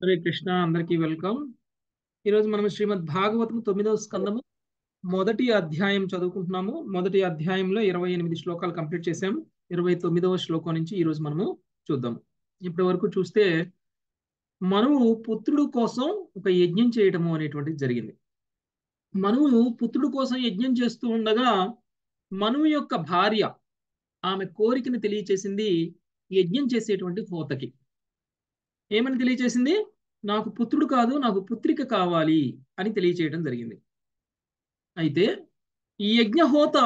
హరే కృష్ణ అందరికీ వెల్కమ్. ఈరోజు మనం శ్రీమద్ భాగవతం తొమ్మిదవ స్కందము మొదటి అధ్యాయం చదువుకుంటున్నాము. మొదటి అధ్యాయంలో ఇరవై ఎనిమిది శ్లోకాలు కంప్లీట్ చేసాము ఇరవై తొమ్మిదవ శ్లోకం నుంచి ఈరోజు మనము చూద్దాం. ఇప్పటి వరకు చూస్తే మనువు పుత్రుడు కోసం ఒక యజ్ఞం చేయటము అనేటువంటిది జరిగింది. మనువు పుత్రుడు కోసం యజ్ఞం చేస్తూ ఉండగా మనువు యొక్క భార్య ఆమె కోరికను తెలియచేసింది యజ్ఞం చేసేటువంటి హోతకి ఏమని తెలియచేసింది? నాకు పుత్రుడు కాదు నాకు పుత్రిక కావాలి అని తెలియచేయడం జరిగింది. అయితే ఈ యజ్ఞహోత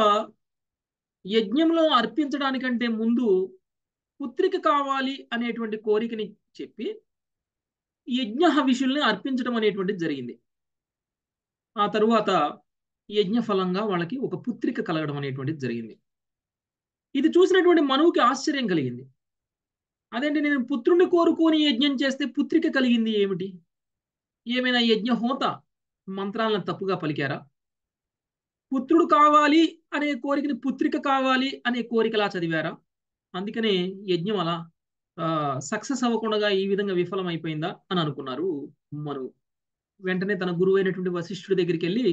యజ్ఞంలో అర్పించడానికంటే ముందు పుత్రిక కావాలి అనేటువంటి కోరికని చెప్పి యజ్ఞ హవిషుల్ని అర్పించడం అనేటువంటిది జరిగింది. ఆ తరువాత యజ్ఞ ఫలంగా వాళ్ళకి ఒక పుత్రిక కలగడం అనేటువంటిది జరిగింది. ఇది చూసినటువంటి మనువుకి ఆశ్చర్యం కలిగింది. అదేంటి నేను పుత్రుణ్ణి కోరుకొని యజ్ఞం చేస్తే పుత్రిక కలిగింది ఏమిటి? ఏమైనా యజ్ఞ హోత? మంత్రాలను తప్పుగా పలికారా? పుత్రుడు కావాలి అనే కోరికని పుత్రిక కావాలి అనే కోరికలా చదివారా? అందుకనే యజ్ఞం అలా సక్సెస్ అవ్వకుండా ఈ విధంగా విఫలమైపోయిందా అని అనుకున్నారు మను. వెంటనే తన గురువు అయినటువంటి వశిష్ఠుడి దగ్గరికి వెళ్ళి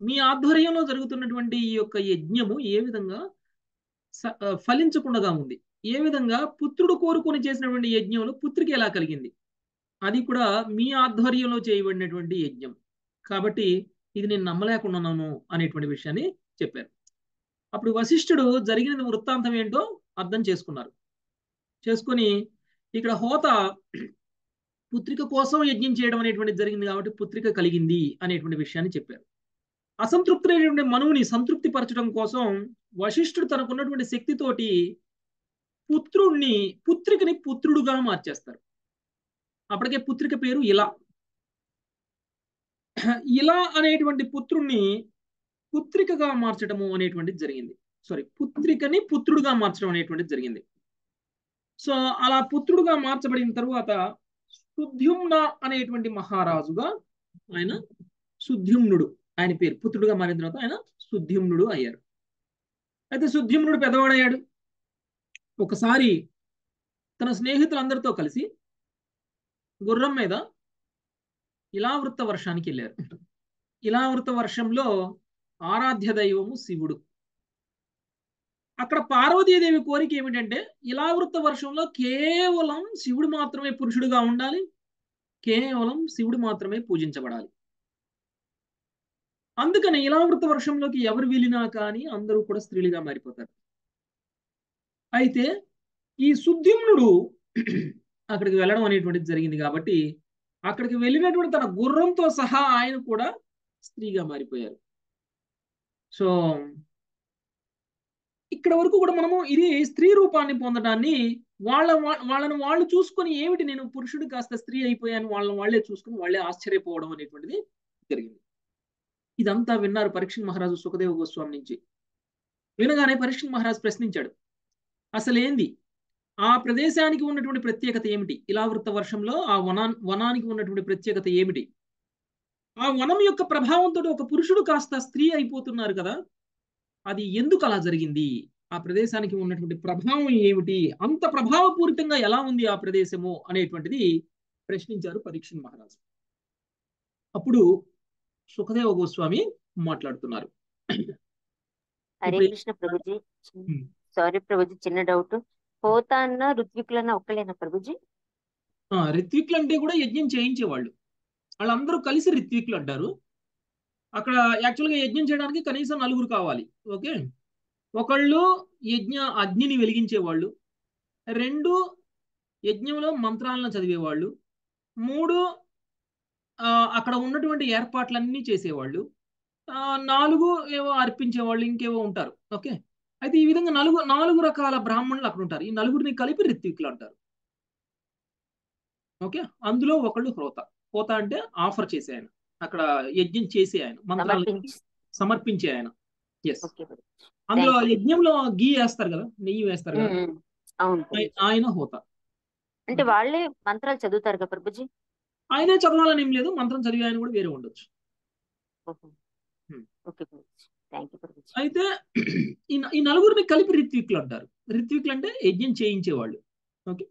మీ ఆధ్వర్యంలో జరుగుతున్నటువంటి ఈ యొక్క యజ్ఞము ఏ విధంగా ఫలించకుండా ఉంది? ఏ విధంగా పుత్రుడు కోరుకొని చేసినటువంటి యజ్ఞంలో పుత్రిక ఎలా కలిగింది? అది కూడా మీ ఆధ్వర్యంలో చేయబడినటువంటి యజ్ఞం. కాబట్టి ఇది నేను నమ్మలేకున్నాను అనేటువంటి విషయాన్ని చెప్పారు. అప్పుడు వశిష్ఠుడు జరిగిన వృత్తాంతం ఏంటో అర్థం చేసుకున్నారు. చేసుకొని ఇక్కడ హోత పుత్రిక కోసం యజ్ఞం చేయడం అనేటువంటి జరిగింది కాబట్టి పుత్రిక కలిగింది అనేటువంటి విషయాన్ని చెప్పారు. అసంతృప్తులైనటువంటి మనువుని సంతృప్తి పరచడం కోసం వశిష్ఠుడు తనకున్నటువంటి శక్తితోటి పుత్రుణ్ణి పుత్రికని పుత్రుడుగా మార్చేస్తారు. అప్పటికే పుత్రిక పేరు ఇలా. ఇలా అనేటువంటి పుత్రుణ్ణి పుత్రికగా మార్చడము అనేటువంటిది జరిగింది. సారీ పుత్రికని పుత్రుడుగా మార్చడం అనేటువంటిది జరిగింది. సో అలా పుత్రుడుగా మార్చబడిన తరువాత శుద్ధ్యుమ్న అనేటువంటి మహారాజుగా ఆయన శుద్ధ్యుమ్నుడు ఆయన పేరు. పుత్రుడుగా మారిన తర్వాత ఆయన శుద్ధ్యుమ్నుడు అయ్యారు. అయితే శుద్ధ్యుమ్నుడు పెద్దవాడయ్యాడు. ఒకసారి తన స్నేహితులందరితో కలిసి గుర్రం మీద ఇలావృత వర్షానికి వెళ్ళారు. ఇలావృత వర్షంలో ఆరాధ్య దైవము శివుడు. అక్కడ పార్వతీదేవి కోరిక ఏమిటంటే ఇలావృత వర్షంలో కేవలం శివుడు మాత్రమే పురుషుడుగా ఉండాలి కేవలం శివుడు మాత్రమే పూజించబడాలి. అందుకని ఇలావృత వర్షంలోకి ఎవరు వెళ్ళినా కానీ అందరూ కూడా స్త్రీలుగా మారిపోతారు. అయితే ఈ సుద్యుమ్నుడు అక్కడికి వెళ్ళడం అనేటువంటిది జరిగింది కాబట్టి అక్కడికి వెళ్ళినటువంటి తన గుర్రంతో సహా ఆయన కూడా స్త్రీగా మారిపోయారు. సో ఇక్కడ వరకు కూడా మనము ఇది స్త్రీ రూపాన్ని పొందడాన్ని వాళ్ళ వాళ్ళను వాళ్ళు చూసుకొని ఏమిటి నేను పురుషుడు కాస్త స్త్రీ అయిపోయాను వాళ్ళని వాళ్ళే చూసుకుని వాళ్ళే ఆశ్చర్యపోవడం అనేటువంటిది జరిగింది. ఇదంతా విన్నారు పరీక్ష మహారాజు సుఖదేవ గోస్వామి నుంచి. వినగానే పరీక్ష మహారాజు ప్రశ్నించాడు. అసలు ఏంది ఆ ప్రదేశానికి ఉన్నటువంటి ప్రత్యేకత ఏమిటి? ఇలావృత వర్షంలో ఆ వనా వనానికి ఉన్నటువంటి ప్రత్యేకత ఏమిటి? ఆ వనం యొక్క ప్రభావంతో ఒక పురుషుడు కాస్త స్త్రీ అయిపోతున్నారు కదా? అది ఎందుకు అలా జరిగింది? ఆ ప్రదేశానికి ఉన్నటువంటి ప్రభావం ఏమిటి? అంత ప్రభావపూరితంగా ఎలా ఉంది ఆ ప్రదేశము అనేటువంటిది ప్రశ్నించారు పరీక్ష మహారాజు. అప్పుడు సుఖదేవ గోస్వామి మాట్లాడుతున్నారు. హరే కృష్ణ ప్రభుజీ. సారీ ప్రభుజీ చిన్న డౌట్ హోతా అన్న ఋత్వికులన్న ఒక్కలేనా ప్రభుజీ రిత్విక్లు అంటే కూడా యజ్ఞం చేయించేవాళ్ళు. వాళ్ళందరూ కలిసి రిత్విక్లు అంటారు. అక్కడ యాక్చువల్గా యజ్ఞం చేయడానికి కనీసం నలుగురు కావాలి. ఓకే ఒకళ్ళు యజ్ఞ అగ్నిని వెలిగించేవాళ్ళు. రెండు యజ్ఞంలో మంత్రాలను చదివేవాళ్ళు. మూడు అక్కడ ఉన్నటువంటి ఏర్పాట్లన్నీ చేసేవాళ్ళు. నాలుగు ఏవో అర్పించేవాళ్ళు ఇంకేవో ఉంటారు. ఓకే అయితే ఈ విధంగా నలుగు నాలుగు రకాల బ్రాహ్మణులు అక్కడ ఉంటారు. ఈ నలుగురిని కలిపి రిత్వికులు అంటారు. ఓకే? అందులో ఒకళ్ళు హోత. హోత అంటే ఆఫర్ చేసే ఆయన. అక్కడ యజ్ఞం చేసే ఆయన. మంత్రాలు సమర్పించే. ఆయన. ఎస్ అందులో యజ్ఞంలో గీ వేస్తారు కదా? నెయ్యి వేస్తారు కదా? ఆయన హోత. అంటే వాళ్ళే మంత్రాలు చదువుతారు కదా ప్రభుజీ? ఆయనే చదవాలని ఏం లేదు. మంత్రం చదివే ఆయన కూడా వేరే ఉండొచ్చు. అయితే ఈ నలుగురిని కలిపి రిత్విక్లు అంటారు. రిత్విక్లు అంటే యజ్ఞం చేయించేవాళ్ళు. ఓకే?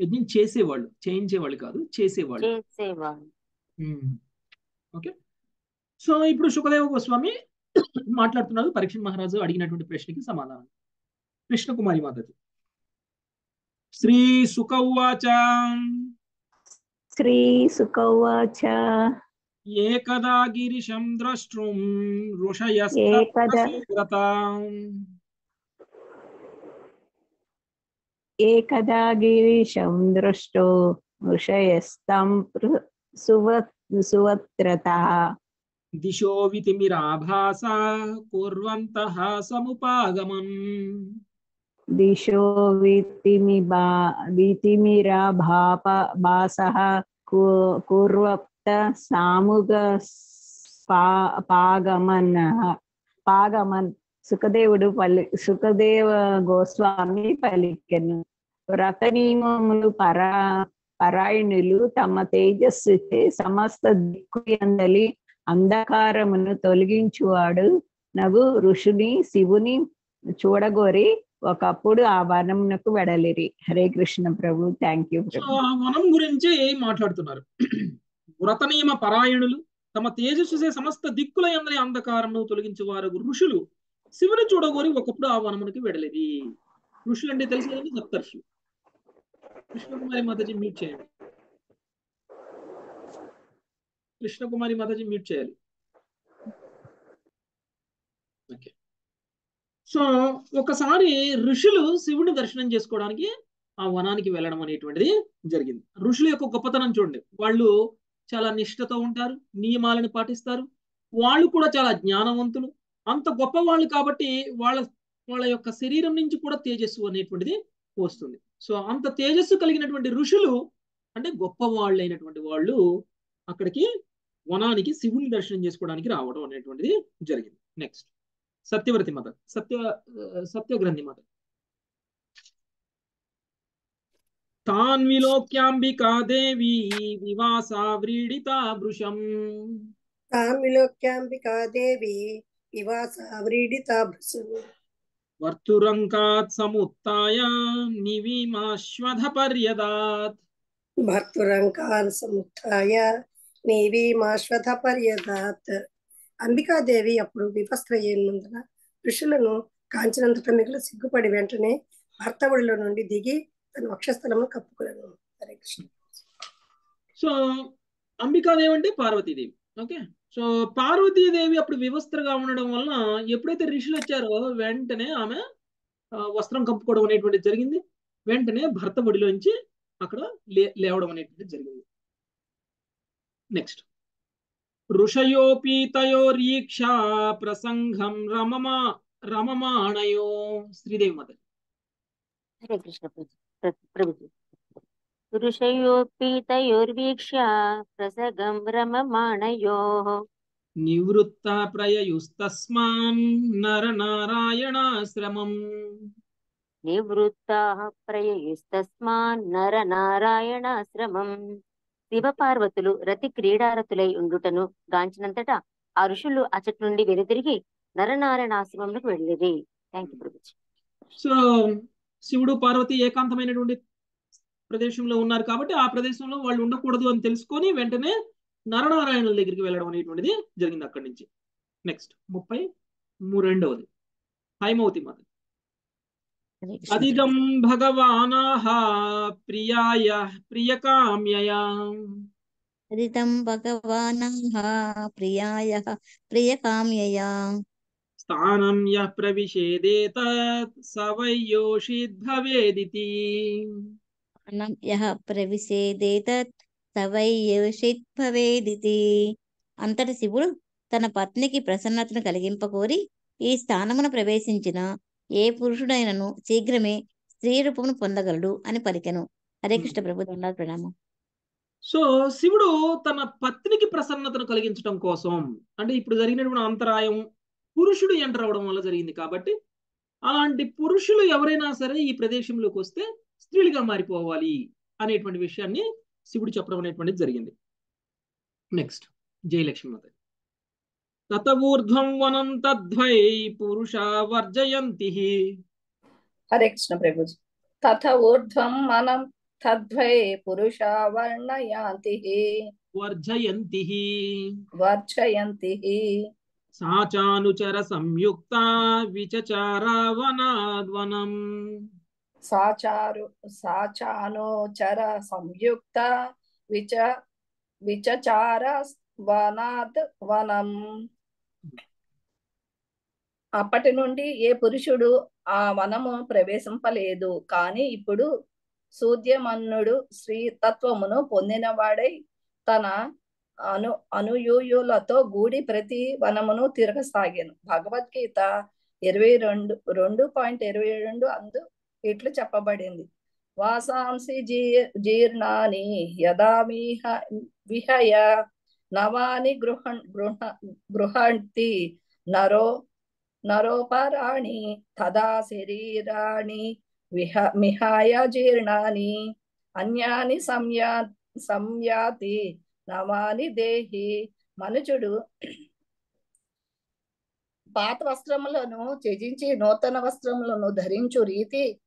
యజ్ఞం చేసేవాళ్ళు. చేయించేవాళ్ళు కాదు చేసేవాళ్ళు. ఓకే? సో ఇప్పుడు సుఖదేవ గోస్వామి మాట్లాడుతున్నారు. పరీక్ష మహారాజు అడిగినటువంటి ప్రశ్నకి సమాధానం. కృష్ణకుమారి మాతది శ్రీ సుఖ ఉవాచ. శ్రీ సుఖవాచ एकदा गिरिशं द्रष्टुं ऋषयस्तत्रताम् एकदा गिरिशं दृष्टो ऋषयस्तं सुवत्रतः। दिशो वितिमिराभासा कुर्वन्तः समुपागमन् दिशो वितिमिबा वितिमिराभासः कुर्व సాముగ పా పాగమన్ పాగమన్ సుఖదేవుడు పలి సుఖదేవ గోస్వామి పలికెను. వ్రతనియమములు పరా పరాయణులు తమ తేజస్సు సమస్త దిక్కు అందలి అంధకారమును తొలగించువాడు. నగు ఋషుని శివుని చూడగోరి ఒకప్పుడు ఆ వనమునకు వెడలిరి. హరే కృష్ణ ప్రభు థ్యాంక్ యూ వనం గురించి మాట్లాడుతున్నారు. వ్రతనియమ పరాయణులు తమ తేజస్సుసే సమస్త దిక్కుల ఎందని అంధకారమును తొలగించే వారు ఋషులు. శివుని చూడగోరి ఒకప్పుడు ఆ వనమునికి వెడలేది. ఋషులు అంటే తెలిసి కదండి సప్తర్షులు కృష్ణకుమారి మాతాజీ మీట్ చేయండి. కృష్ణకుమారి మాతాజీ మీట్ చేయాలి. ఓకే. సో ఒకసారి ఋషులు శివుని దర్శనం చేసుకోవడానికి ఆ వనానికి వెళ్ళడం అనేటువంటిది జరిగింది. ఋషుల యొక్క గొప్పతనం చూడండి. వాళ్ళు చాలా నిష్ఠతో ఉంటారు నియమాలను పాటిస్తారు. వాళ్ళు కూడా చాలా జ్ఞానవంతులు. అంత గొప్ప వాళ్ళు కాబట్టి వాళ్ళ వాళ్ళ యొక్క శరీరం నుంచి కూడా తేజస్సు అనేటువంటిది వస్తుంది. సో అంత తేజస్సు కలిగినటువంటి ఋషులు అంటే గొప్ప వాళ్ళు అయినటువంటి వాళ్ళు అక్కడికి వనానికి శివుని దర్శనం చేసుకోవడానికి రావడం అనేటువంటిది జరిగింది. నెక్స్ట్ సత్యవ్రతి మాత. సత్య సత్యగ్రంథి మాత. తాన్ విలోక్యాంబికా దేవి వివాసా వ్రీడితా వృషం తామిలోక్యాంబికా దేవి వివాస వ్రీడితా భృసు వర్తురంకాత్ సముత్య నివిమాశ్వధ పర్యదాత్ భర్తురంకాన్ సముత్య నీవీమాశ్వథ పర్యదాత్ అంబికాదేవి అప్పుడు వివస్త్రయ్యేందున ఋషులను కాంచినంతట మిగులు సిగ్గుపడి వెంటనే భర్త ఒడిలో నుండి దిగి తన వక్షస్థలమును కప్పుకులను హరే కృష్ణ. సో అంబికాదేవి అంటే పార్వతీదేవి. ఓకే? సో పార్వతీదేవి అప్పుడు వివస్త్రగా ఉండడం వలన ఎప్పుడైతే ఋషులు వచ్చారో వెంటనే ఆమె వస్త్రం కప్పుకోవడం అనేటువంటిది జరిగింది. వెంటనే భర్త ఒడిలోంచి అక్కడ లే లేవడం అనేటువంటిది జరిగింది. నెక్స్ట్ ఋషయోపి తయోరీక్షా ప్రసంగం రమమా రమమాణయో శ్రీదేవి మాత. హరే కృష్ణ. నివృత్త ప్రయయుస్తస్మాన్ ప్రయయుస్తస్మాన్ నరనారాయణాశ్రమం శివపార్వతులు రతి క్రీడారతులై ఉండుటను గాంచినంతటా ఆ ఋషులు అచటి నుండి వెనుతిరిగి నరనారాయణాశ్రమంలోకి వెళ్ళిరి. థ్యాంక్ యూ ప్రభుజీ సో శివుడు పార్వతి ఏకాంతమైనటువంటి ప్రదేశంలో ఉన్నారు కాబట్టి ఆ ప్రదేశంలో వాళ్ళు ఉండకూడదు అని తెలుసుకొని వెంటనే నరనారాయణుల దగ్గరికి వెళ్ళడం అనేటువంటిది జరిగింది అక్కడి నుంచి. నెక్స్ట్ ముప్పై రెండవది హైమవతి మాత. హరే అదిదం భగవానాహ ప్రియాయ ప్రియకామ్యయా. అదితం భగవానాహ ప్రియాయ ప్రియకామ్యయా. స్థానం యః ప్రవిశేదేతత్ స వై యోషిద్భవేదితి అనం యః ప్రవిశేదేతత్ సవై యోషిత్ భవేదితి అంతటి శివుడు తన పత్నికి ప్రసన్నతను కలిగింపకోరి ఈ స్థానమున ప్రవేశించిన ఏ పురుషుడైనను శీఘ్రమే స్త్రీ రూపమును పొందగలడు అని పలికెను. హరే కృష్ణ ప్రభు దండాలు ప్రణామం. సో శివుడు తన పత్నికి ప్రసన్నతను కలిగించడం కోసం అంటే ఇప్పుడు జరిగినటువంటి అంతరాయం పురుషుడు ఎంటర్ అవడం వల్ల జరిగింది కాబట్టి అలాంటి పురుషులు ఎవరైనా సరే ఈ ప్రదేశంలోకి వస్తే స్త్రీలుగా మారిపోవాలి అనేటువంటి విషయాన్ని శివుడు చెప్పడం అనేటువంటిది జరిగింది. నెక్స్ట్ జయలక్ష్మి మాత. తత ఊర్ధ్వం వనం తద్వై పురుష వర్జయంతి. హరే కృష్ణ ప్రభుజీ తథ ఊర్ధ్వం మనం తద్వై పురుష వర్ణయాంతి. వర్జయంతి. వర్చయంతి సాచానుచర సంయుక్త విచచారావనాద్వనం. సాచారు సాచానుచర సంయుక్త విచ విచచార వనాద్ వనం అప్పటి నుండి ఏ పురుషుడు ఆ వనము ప్రవేశింపలేదు. కాని ఇప్పుడు సూర్యమన్నుడు శ్రీతత్వమును పొందినవాడై తన అను అనుయూయులతో గూడి ప్రతి వనమును తిరగసాగాను. భగవద్గీత ఇరవై రెండు రెండు పాయింట్ ఇరవై రెండు అందు ఇట్లు చెప్పబడింది. వాసాంసి జీ జీర్ణాని యదామీహ విహయ నవాని గృహ గృహ గృహంతి నరో నరోపరాణి తదా శరీరాణి విహ మిహాయ జీర్ణాని అన్యాని సంయా సంయాతి నవాని దేహి మనుజుడు. పాత వస్త్రములను త్యజించి నూతన వస్త్రములను ధరించు రీతి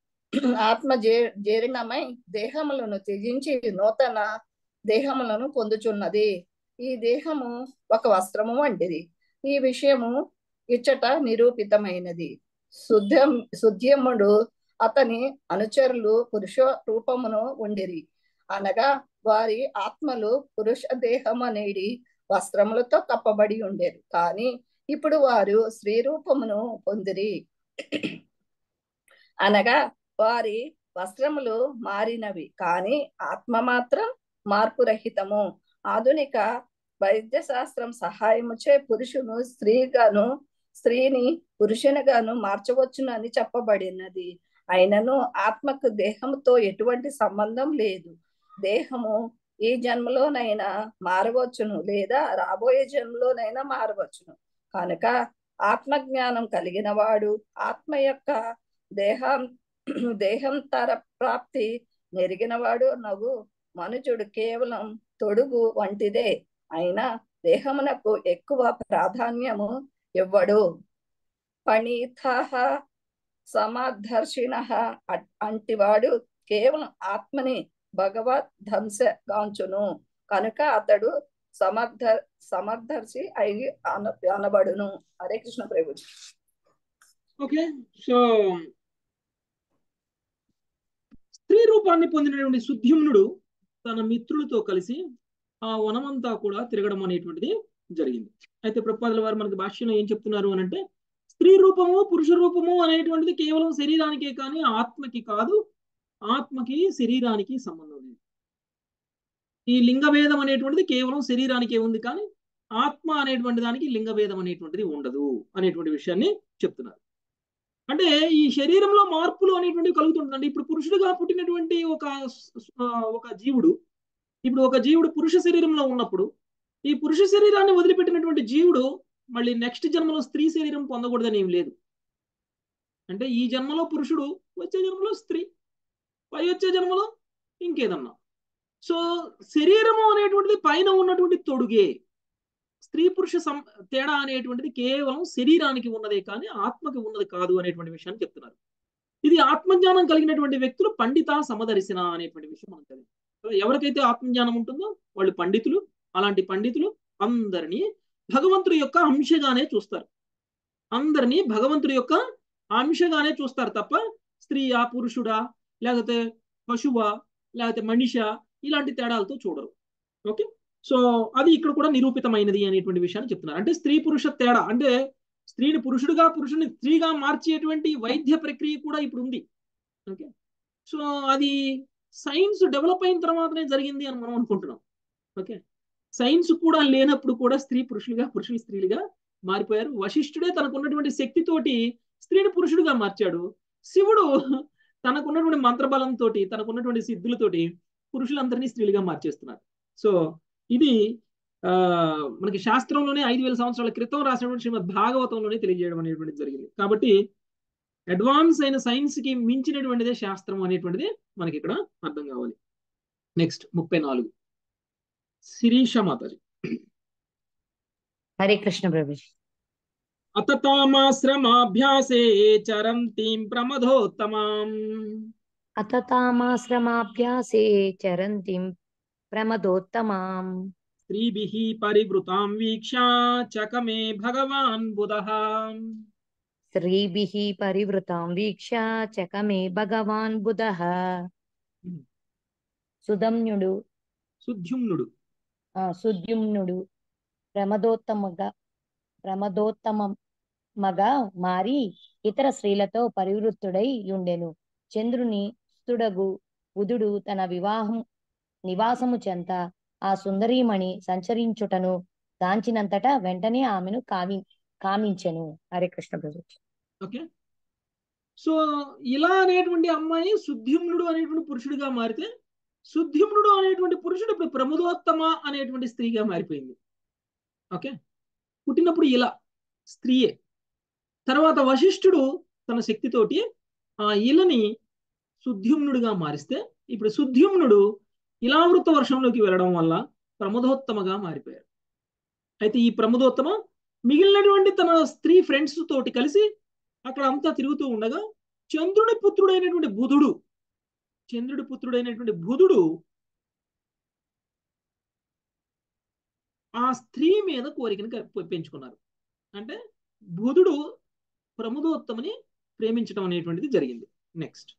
ఆత్మ జీ జీర్ణమై దేహములను త్యజించి నూతన దేహములను పొందుచున్నది. ఈ దేహము ఒక వస్త్రము వంటిది. ఈ విషయము ఇచ్చట నిరూపితమైనది. శుద్ధం శుద్ధ్యముడు అతని అనుచరులు పురుష రూపమును ఉండిరి. అనగా వారి ఆత్మలు పురుష దేహం అనేది వస్త్రములతో కప్పబడి ఉండేరు. కానీ ఇప్పుడు వారు స్త్రీ రూపమును పొందిరి. అనగా వారి వస్త్రములు మారినవి కానీ ఆత్మ మాత్రం మార్పు రహితము. ఆధునిక వైద్య శాస్త్రం సహాయముచే పురుషును స్త్రీగాను స్త్రీని పురుషునిగాను మార్చవచ్చును అని చెప్పబడినది. అయినను ఆత్మకు దేహంతో ఎటువంటి సంబంధం లేదు. దేహము ఈ జన్మలోనైనా మారవచ్చును లేదా రాబోయే జన్మలోనైనా మారవచ్చును. కనుక ఆత్మజ్ఞానం కలిగిన వాడు ఆత్మ యొక్క దేహం దేహంతర ప్రాప్తి నెరిగినవాడు నవ్వు మనుషుడు కేవలం తొడుగు వంటిదే. అయినా దేహమునకు ఎక్కువ ప్రాధాన్యము ఇవ్వడు. పణిత సమాదర్శిన అంటివాడు కేవలం ఆత్మని భగవద్ ధ్వంసగాంచును కనుక అతడు సమర్థ సమర్థర్శి అయి అన అనబడును. హరే కృష్ణ ప్రభు. ఓకే సో స్త్రీ రూపాన్ని పొందినటువంటి సుద్యుమ్నుడు తన మిత్రులతో కలిసి ఆ వనమంతా కూడా తిరగడం అనేటువంటిది జరిగింది. అయితే ప్రపాదుల వారు మనకి భాష్యంలో ఏం చెప్తున్నారు అని అంటే స్త్రీ రూపము పురుష రూపము అనేటువంటిది కేవలం శరీరానికే కానీ ఆత్మకి కాదు ఆత్మకి శరీరానికి సంబంధం లేదు. ఈ లింగభేదం అనేటువంటిది కేవలం శరీరానికే ఉంది కానీ ఆత్మ అనేటువంటి దానికి లింగభేదం అనేటువంటిది ఉండదు అనేటువంటి విషయాన్ని చెప్తున్నారు. అంటే ఈ శరీరంలో మార్పులు అనేటువంటివి కలుగుతుంటుందండి ఇప్పుడు పురుషుడిగా పుట్టినటువంటి ఒక ఒక జీవుడు ఇప్పుడు ఒక జీవుడు పురుష శరీరంలో ఉన్నప్పుడు ఈ పురుష శరీరాన్ని వదిలిపెట్టినటువంటి జీవుడు మళ్ళీ నెక్స్ట్ జన్మలో స్త్రీ శరీరం పొందకూడదని ఏం లేదు. అంటే ఈ జన్మలో పురుషుడు వచ్చే జన్మలో స్త్రీ. పై వచ్చే జన్మలో ఇంకేదన్నా. సో శరీరము అనేటువంటిది పైన ఉన్నటువంటి తొడుగే. స్త్రీ పురుష సం తేడా అనేటువంటిది కేవలం శరీరానికి ఉన్నదే కానీ ఆత్మకి ఉన్నది కాదు అనేటువంటి విషయాన్ని చెప్తున్నారు. ఇది ఆత్మజ్ఞానం కలిగినటువంటి వ్యక్తులు పండిత సమదర్శన అనేటువంటి విషయం మనకు తెలియదు. ఎవరికైతే ఆత్మజ్ఞానం ఉంటుందో వాళ్ళు పండితులు అలాంటి పండితులు అందరినీ భగవంతుడి యొక్క అంశగానే చూస్తారు. అందరినీ భగవంతుడి యొక్క అంశగానే చూస్తారు తప్ప స్త్రీయా పురుషుడా లేకపోతే పశువ లేకపోతే మనిష ఇలాంటి తేడాలతో చూడరు. ఓకే? సో అది ఇక్కడ కూడా నిరూపితమైనది అనేటువంటి విషయాన్ని చెప్తున్నారు. అంటే స్త్రీ పురుష తేడా అంటే స్త్రీని పురుషుడిగా పురుషుని స్త్రీగా మార్చేటువంటి వైద్య ప్రక్రియ కూడా ఇప్పుడు ఉంది. ఓకే? సో అది సైన్స్ డెవలప్ అయిన తర్వాతనే జరిగింది అని మనం అనుకుంటున్నాం. ఓకే? సైన్స్ కూడా లేనప్పుడు కూడా స్త్రీ పురుషులుగా పురుషులు స్త్రీలుగా మారిపోయారు. వశిష్ఠుడే తనకున్నటువంటి శక్తితోటి స్త్రీని పురుషుడుగా మార్చాడు. శివుడు తనకున్నటువంటి మంత్రబలంతో తనకున్నటువంటి సిద్ధులతోటి పురుషులందరినీ స్త్రీలుగా మార్చేస్తున్నారు. సో ఇది ఆ మనకి శాస్త్రంలోనే ఐదు వేల సంవత్సరాల క్రితం రాసినటువంటి శ్రీమద్ భాగవతంలోనే తెలియజేయడం అనేటువంటిది జరిగింది. కాబట్టి అడ్వాన్స్ అయిన సైన్స్కి మించినటువంటిదే శాస్త్రం అనేటువంటిది మనకి ఇక్కడ అర్థం కావాలి. నెక్స్ట్ ముప్పై నాలుగు. శిరీష మాతాజీ. హరే కృష్ణ ప్రభుజీ. అతతామాశ్రమాభ్యాసే చరంతీం ప్రమదోత్తమాం అతతామాశ్రమాభ్యాసే చరంతిం ప్రమదోత్తమాం స్త్రీభిः పరివృతాం వీక్షా చకమే భగవాన్ బుధः స్త్రీభిః పరివృతాం వీక్ష చకమే భగవాన్ బుధః సుధమ్యుడు సుద్యుమ్నుడు ఆ, సుద్యుమ్నుడు ప్రమదోత్తమగా మగ మారి ఇతర స్త్రీలతో పరివృత్తుడై ఉండెను చంద్రుని స్తుడగు బుధుడు తన వివాహం నివాసము చెంత ఆ సుందరీమణి సంచరించుటను దాంచినంతట వెంటనే ఆమెను కామి కామించెను. హరే కృష్ణ ప్రభు ఓకే. సో ఇలా అనేటువంటి అమ్మాయి శుద్ధిమ్నుడు అనేటువంటి పురుషుడిగా మారితే శుద్ధిమ్నుడు అనేటువంటి పురుషుడు ఇప్పుడు ప్రముదోత్తమ అనేటువంటి స్త్రీగా మారిపోయింది. ఓకే. పుట్టినప్పుడు ఇలా స్త్రీయే. తర్వాత వశిష్ఠుడు తన శక్తితోటి ఆ ఇలని శుద్ధ్యుమ్నుడిగా మారిస్తే ఇప్పుడు శుద్ధ్యుమ్నుడు ఇలావృత వర్షంలోకి వెళ్ళడం వల్ల ప్రమదోత్తమగా మారిపోయారు అయితే ఈ ప్రమదోత్తమ మిగిలినటువంటి తన స్త్రీ ఫ్రెండ్స్ తోటి కలిసి అక్కడ అంతా తిరుగుతూ ఉండగా చంద్రుడి పుత్రుడైనటువంటి బుధుడు చంద్రుడి పుత్రుడైనటువంటి బుధుడు ఆ స్త్రీ మీద కోరికను పెంచుకున్నారు. అంటే బుధుడు ప్రముదోత్తమని ప్రేమించడం అనేటువంటిది జరిగింది. నెక్స్ట్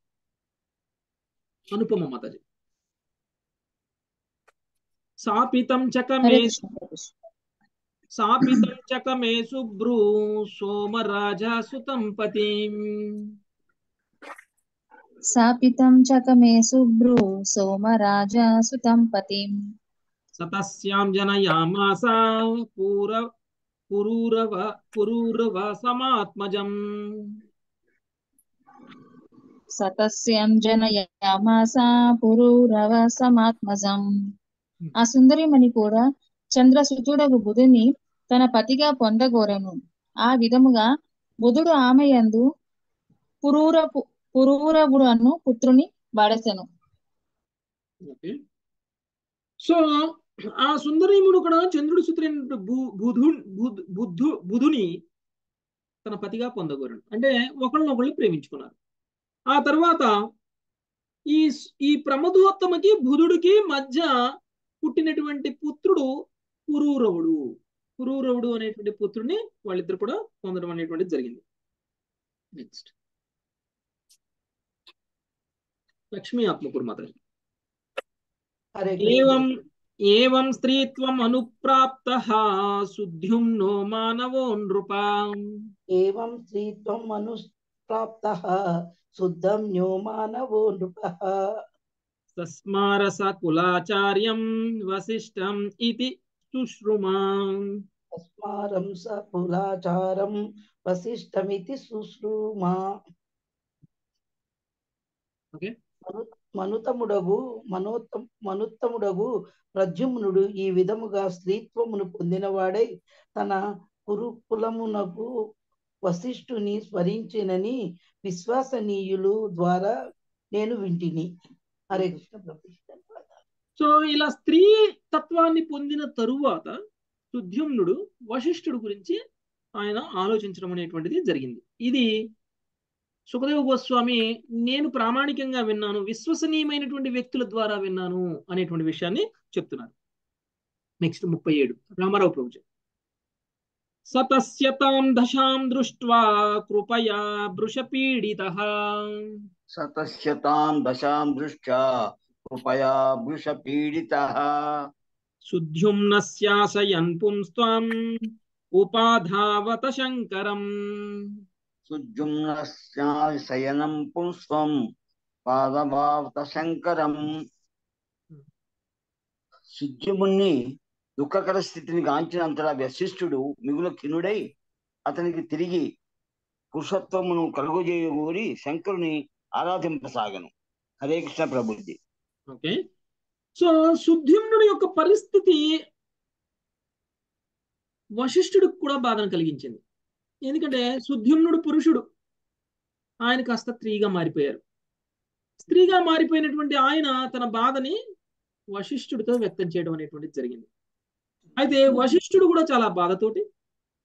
అనుపమ మాతాజీ. సాపితం చకమే సాపితం చకమే శుభ్రు సోమరాజా సుతం పతిం. సాపితం చకమే శుభ్రు సోమరాజా సుతం పతిం. సతస్యాం జనయామాస పూర పురూరవ పురూరవ సమాత్మజం. సతస్యం జనయామాస పురూరవ సమాత్మజం. ఆ సుందరిమణి కూడా చంద్రసుతుడగు బుధుని తన పతిగా పొందగోరెను. ఆ విధముగా బుధుడు ఆమె యందు పురూరపు పురూరవుడు అను పుత్రుని బడసెను ఓకే. సో ఆ సుందరీముడు కూడా చంద్రుడి సుతులైన బుధు బుధు బుద్ధు బుధుని తన పతిగా పొందగోరడు. అంటే ఒకళ్ళనొకళ్ళు ప్రేమించుకున్నారు. ఆ తర్వాత ఈ ఈ ప్రమదోత్తమకి బుధుడికి మధ్య పుట్టినటువంటి పుత్రుడు పురూరవుడు. పురూరవుడు అనేటువంటి పుత్రుడిని వాళ్ళిద్దరు కూడా పొందడం అనేటువంటిది జరిగింది. నెక్స్ట్ లక్ష్మీ ఆత్మకూరు మాత హరే ఏవం ఏవం స్త్రీత్వం అనుప్రాప్తః శుద్ధ్యుమ్నో మానవో నృపా ఏవం స్త్రీత్వం అనుప్రాప్తః శుద్ధం న్యో మానవో నృపః తస్మారస కులాచార్యం వశిష్టం ఇది సుశ్రుమా తస్మారం స కులాచారం వశిష్టమితి సుశ్రూమా ఓకే మను- మనుతముడగు మనోత్తం మనుత్తముడగు ప్రద్యుమ్నుడు ఈ విధముగా స్త్రీత్వమును పొందినవాడై తన కురుకులమునకు వశిష్ఠుని స్మరించినని విశ్వాసనీయులు ద్వారా నేను వింటిని. హరే కృష్ణ ప్రభు సో ఇలా స్త్రీ తత్వాన్ని పొందిన తరువాత సుద్యుమ్నుడు వశిష్ఠుడు గురించి ఆయన ఆలోచించడం అనేటువంటిది జరిగింది. ఇది సుఖదేవ గోస్వామి నేను ప్రామాణికంగా విన్నాను విశ్వసనీయమైనటువంటి వ్యక్తుల ద్వారా విన్నాను అనేటువంటి విషయాన్ని చెప్తున్నారు. నెక్స్ట్ ముప్పై ఏడు రామారావు ప్రభుజ. సతస్యతాం దశాం దృష్ట్వా కృపయా వృషపీడిత సతస్యతాం దశాం దృష్ట్యా కృపయా వృషపీడితः సుద్యుమ్నస్యాశయన్ పుంస్త్వం ఉపాధావత శంకరం. సుజుమ్నశయనం పుంస్వం పాదభావత శంకరం సుజ్యముని దుఃఖకర స్థితిని గాంచినంతలా వ్యశిష్ఠుడు మిగుల కినుడై అతనికి తిరిగి పురుషత్వమును కలుగజేయగోరి శంకరుని ఆరాధింపసాగను. హరే కృష్ణ ప్రభుజీ. ఓకే. సో సుద్యుమ్నుడి యొక్క పరిస్థితి వశిష్ఠుడికి కూడా బాధను కలిగించింది. ఎందుకంటే సుద్యుమ్నుడు పురుషుడు. ఆయన కాస్త స్త్రీగా మారిపోయారు. స్త్రీగా మారిపోయినటువంటి ఆయన తన బాధని వశిష్ఠుడితో వ్యక్తం చేయడం అనేటువంటిది జరిగింది. అయితే వశిష్ఠుడు కూడా చాలా బాధతోటి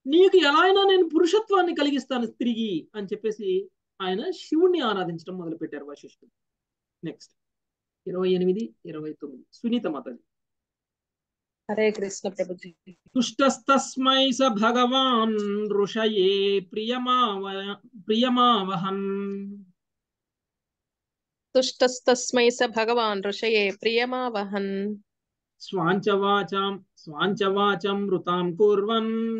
నీకు ఎలా అయినా నేను పురుషత్వాన్ని కలిగిస్తాను స్త్రీకి అని చెప్పేసి ఆయన శివుణ్ణి ఆరాధించడం మొదలుపెట్టారు వశిష్ఠుడు. నెక్స్ట్ ఇరవై ఎనిమిది ఇరవై తొమ్మిది. సునీత మాతాజీ. हरे कृष्ण प्रभु जी स भगवान् ऋषये प्रियमाव प्रियमावहन्। स भगवान् ऋषये प्रियमावहन्। स्वाञ्चवाचां स्वाञ्चवाचं कुर्वन्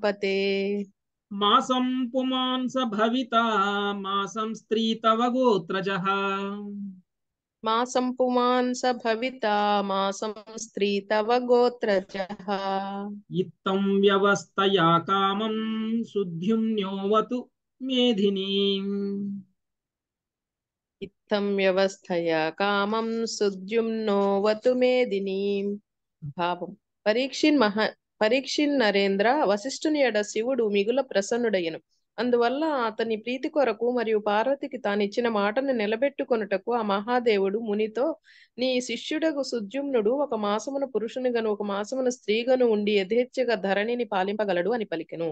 पते మాసం పుమాన్ స భవితా మాసం స్త్రీ తవ గోత్రజః మాసం పుమాన్ స భవితా మాసం స్త్రీ తవ గోత్రజః ఇత్తం వ్యవస్థయా కామం శుద్ధ్యుమ్న్యోవతు మేధినీం ఇత్తం వ్యవస్థయా కామం సుద్యుమ్నోవతు మేదినీం భావం పరీక్షిన్ మహ పరీక్షిన్ నరేంద్ర వశిష్ఠుని ఎడ శివుడు మిగుల ప్రసన్నుడయ్యను. అందువల్ల అతని ప్రీతి కొరకు మరియు పార్వతికి తానిచ్చిన మాటను నిలబెట్టుకొనుటకు ఆ మహాదేవుడు మునితో నీ శిష్యుడకు సుద్యుమ్నుడు ఒక మాసమున పురుషునిగను ఒక మాసమున స్త్రీగను ఉండి యథేచ్ఛగా ధరణిని పాలింపగలడు అని పలికెను.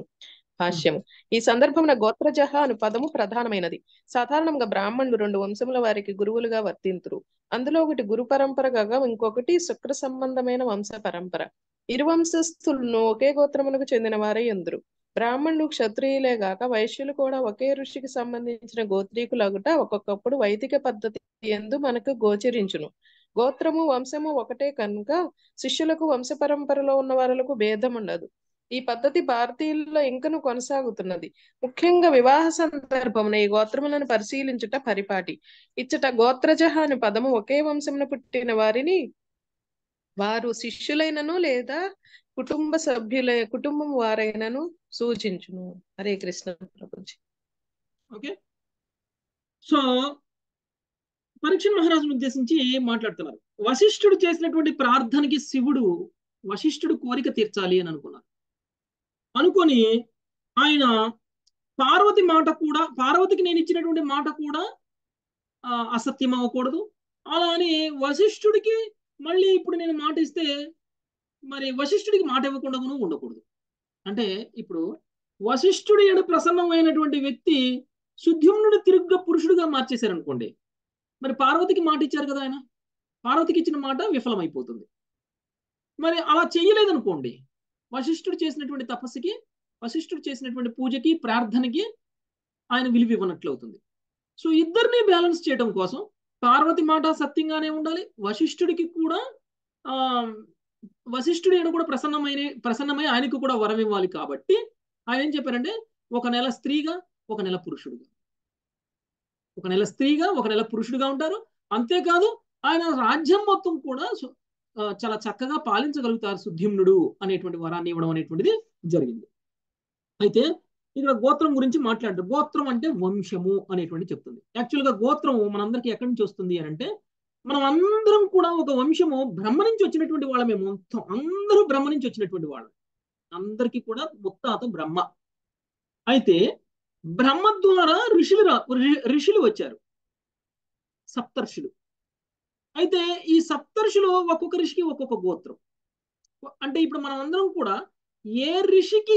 భాష్యము. ఈ సందర్భమున గోత్రజహ అను పదము ప్రధానమైనది. సాధారణంగా బ్రాహ్మణులు రెండు వంశముల వారికి గురువులుగా వర్తింతురు. అందులో ఒకటి గురు పరంపర కాగా ఇంకొకటి శుక్ర సంబంధమైన వంశ పరంపర. ఇరు వంశస్థులను ఒకే గోత్రమునకు చెందిన వారై ఎందురు బ్రాహ్మణులు క్షత్రియులే గాక వైశ్యులు కూడా ఒకే ఋషికి సంబంధించిన గోత్రీకులగుట ఒక్కొక్కప్పుడు వైదిక పద్ధతి ఎందు మనకు గోచరించును. గోత్రము వంశము ఒకటే కనుక శిష్యులకు వంశ పరంపరలో ఉన్న వారులకు భేదం ఉండదు ఈ పద్ధతి భారతీయుల్లో ఇంకను కొనసాగుతున్నది. ముఖ్యంగా వివాహ సందర్భమున ఈ గోత్రములను పరిశీలించుట పరిపాటి. ఇచ్చట గోత్రజహ అనే పదము ఒకే వంశమున పుట్టిన వారిని వారు శిష్యులైనను లేదా కుటుంబ సభ్యుల కుటుంబం వారైనను సూచించును. హరే కృష్ణ ప్రభుజీ. ఓకే. సో పరీక్ష మహారాజును ఉద్దేశించి మాట్లాడుతున్నారు. వశిష్ఠుడు చేసినటువంటి ప్రార్థనకి శివుడు వశిష్ఠుడు కోరిక తీర్చాలి అని అనుకున్నారు. అనుకొని ఆయన పార్వతి మాట కూడా పార్వతికి నేను ఇచ్చినటువంటి మాట కూడా అసత్యం అవ్వకూడదు. అలా అని వశిష్ఠుడికి మళ్ళీ ఇప్పుడు నేను మాట ఇస్తే మరి వశిష్ఠుడికి మాట ఇవ్వకుండా ఉండకూడదు. అంటే ఇప్పుడు వశిష్ఠుడి ఎడ ప్రసన్నమైనటువంటి వ్యక్తి శుద్ధ్యుమ్నుడు తిరుగ్గా పురుషుడిగా మార్చేశారు అనుకోండి మరి పార్వతికి మాట ఇచ్చారు కదా ఆయన? పార్వతికి ఇచ్చిన మాట విఫలమైపోతుంది. మరి అలా చేయలేదనుకోండి వశిష్ఠుడు చేసినటువంటి తపస్సుకి వశిష్ఠుడు చేసినటువంటి పూజకి ప్రార్థనకి ఆయన విలువ ఇవ్వనట్లు అవుతుంది సో ఇద్దరిని బ్యాలెన్స్ చేయడం కోసం పార్వతి మాట సత్యంగానే ఉండాలి. వశిష్ఠుడికి కూడా ఆ వశిష్ఠుడి కూడా ప్రసన్నమైన ప్రసన్నమై ఆయనకు కూడా వరం ఇవ్వాలి కాబట్టి ఆయన ఏం చెప్పారంటే ఒక నెల స్త్రీగా ఒక నెల పురుషుడుగా. ఒక నెల స్త్రీగా ఒక నెల పురుషుడుగా ఉంటారు. అంతేకాదు ఆయన రాజ్యం మొత్తం కూడా చాలా చక్కగా పాలించగలుగుతారు సుద్యుమ్నుడు అనేటువంటి వరాన్ని ఇవ్వడం అనేటువంటిది జరిగింది. అయితే ఇక్కడ గోత్రం గురించి మాట్లాడారు. గోత్రం అంటే వంశము అనేటువంటి చెప్తుంది. యాక్చువల్గా గోత్రం మనందరికి ఎక్కడి నుంచి వస్తుంది అని అంటే మనం అందరం కూడా ఒక వంశము బ్రహ్మ నుంచి వచ్చినటువంటి వాళ్ళమే మొత్తం. అందరూ బ్రహ్మ నుంచి వచ్చినటువంటి వాళ్ళు. అందరికీ కూడా ముత్తాత బ్రహ్మ. అయితే బ్రహ్మ ద్వారా ఋషులు ఋషులు వచ్చారు. సప్తర్షులు. అయితే ఈ సప్తర్షులు ఒక్కొక్క ఋషికి ఒక్కొక్క గోత్రం. అంటే ఇప్పుడు మనం అందరం కూడా ఏ ఋషికి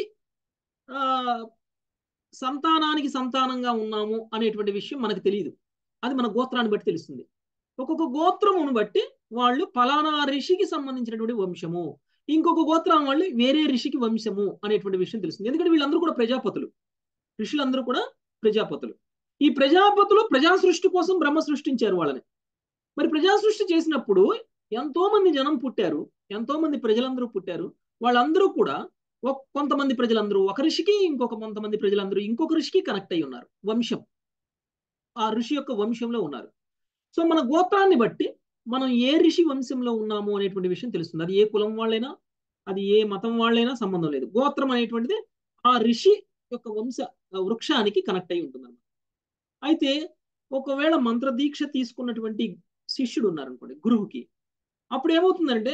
ఆ సంతానానికి సంతానంగా ఉన్నాము అనేటువంటి విషయం మనకు తెలియదు అది మన గోత్రాన్ని బట్టి తెలుస్తుంది. ఒక్కొక్క గోత్రమును బట్టి వాళ్ళు ఫలానా ఋషికి సంబంధించినటువంటి వంశము. ఇంకొక గోత్రం వాళ్ళు వేరే ఋషికి వంశము అనేటువంటి విషయం తెలుస్తుంది. ఎందుకంటే వీళ్ళందరూ కూడా ప్రజాపతులు. ఋషులందరూ కూడా ప్రజాపతులు. ఈ ప్రజాపతులు ప్రజా సృష్టి కోసం బ్రహ్మ సృష్టించారు వాళ్ళని. మరి ప్రజా సృష్టి చేసినప్పుడు ఎంతో మంది జనం పుట్టారు ఎంతో మంది ప్రజలందరూ పుట్టారు. వాళ్ళందరూ కూడా కొంతమంది ప్రజలందరూ ఒక ఋషికి ఇంకొక కొంతమంది ప్రజలందరూ ఇంకొక ఋషికి కనెక్ట్ అయి ఉన్నారు. వంశం. ఆ ఋషి యొక్క వంశంలో ఉన్నారు. సో మన గోత్రాన్ని బట్టి మనం ఏ ఋషి వంశంలో ఉన్నాము అనేటువంటి విషయం తెలుస్తుంది. అది ఏ కులం వాళ్ళైనా అది ఏ మతం వాళ్ళైనా సంబంధం లేదు. గోత్రం అనేటువంటిది ఆ ఋషి యొక్క వంశ వృక్షానికి కనెక్ట్ అయి ఉంటుంది అయితే ఒకవేళ మంత్రదీక్ష తీసుకున్నటువంటి శిష్యుడు ఉన్నారనుకోండి గురువుకి అప్పుడు ఏమవుతుందంటే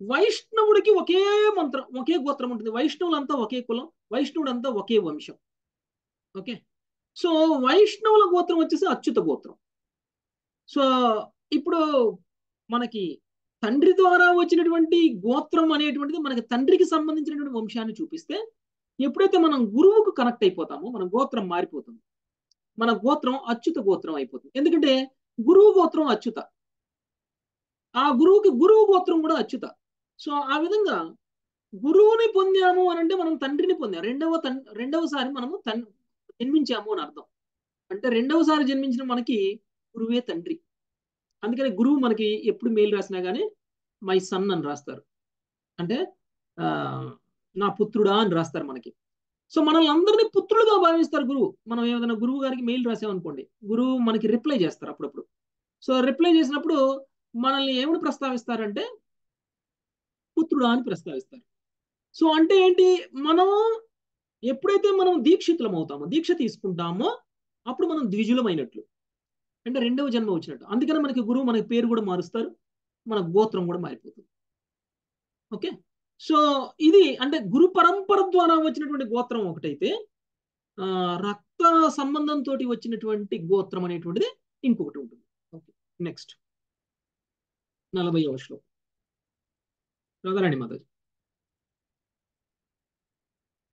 వైష్ణవుడికి ఒకే మంత్రం ఒకే గోత్రం ఉంటుంది. వైష్ణవులంతా ఒకే కులం వైష్ణవుడంతా ఒకే వంశం. ఓకే? సో వైష్ణవుల గోత్రం వచ్చేసి అచ్యుత గోత్రం. సో ఇప్పుడు మనకి తండ్రి ద్వారా వచ్చినటువంటి గోత్రం అనేటువంటిది మనకి తండ్రికి సంబంధించినటువంటి వంశాన్ని చూపిస్తే ఎప్పుడైతే మనం గురువుకు కనెక్ట్ అయిపోతామో మన గోత్రం మారిపోతుంది. మన గోత్రం అచ్యుత గోత్రం అయిపోతుంది. ఎందుకంటే గురువు గోత్రం అచ్యుత. ఆ గురువుకి గురువు గోత్రం కూడా అచ్యుత. సో ఆ విధంగా గురువుని పొందాము అని అంటే మనం తండ్రిని పొందాం. రెండవ తన్ రెండవసారి మనము తన్ జన్మించాము అని అర్థం. అంటే రెండవసారి జన్మించిన మనకి గురువే తండ్రి. అందుకని గురువు మనకి ఎప్పుడు మెయిల్ రాసినా కానీ మై సన్ అని రాస్తారు. అంటే ఆ నా పుత్రుడా అని రాస్తారు మనకి. సో మనల్ని అందరినీ పుత్రులుగా భావిస్తారు గురువు. మనం ఏదైనా గురువు గారికి మెయిల్ రాసామనుకోండి గురువు మనకి రిప్లై చేస్తారు అప్పుడప్పుడు. సో రిప్లై చేసినప్పుడు మనల్ని ఏమని ప్రస్తావిస్తారంటే పుత్రుడా అని ప్రస్తావిస్తారు. సో అంటే ఏంటి? మనం ఎప్పుడైతే మనం దీక్షితులం అవుతామో దీక్ష తీసుకుంటామో అప్పుడు మనం ద్విజులమైనట్లు. అంటే రెండవ జన్మ వచ్చినట్టు. అందుకని మనకి గురువు మనకి పేరు కూడా మారుస్తారు మన గోత్రం కూడా మారిపోతుంది. ఓకే? సో ఇది అంటే గురు పరంపర ద్వారా వచ్చినటువంటి గోత్రం ఒకటైతే రక్త సంబంధంతో వచ్చినటువంటి గోత్రం అనేటువంటిది ఇంకొకటి ఉంటుంది. Okay next. నలభైవ శ్లోకం. राधाराणी माता जी।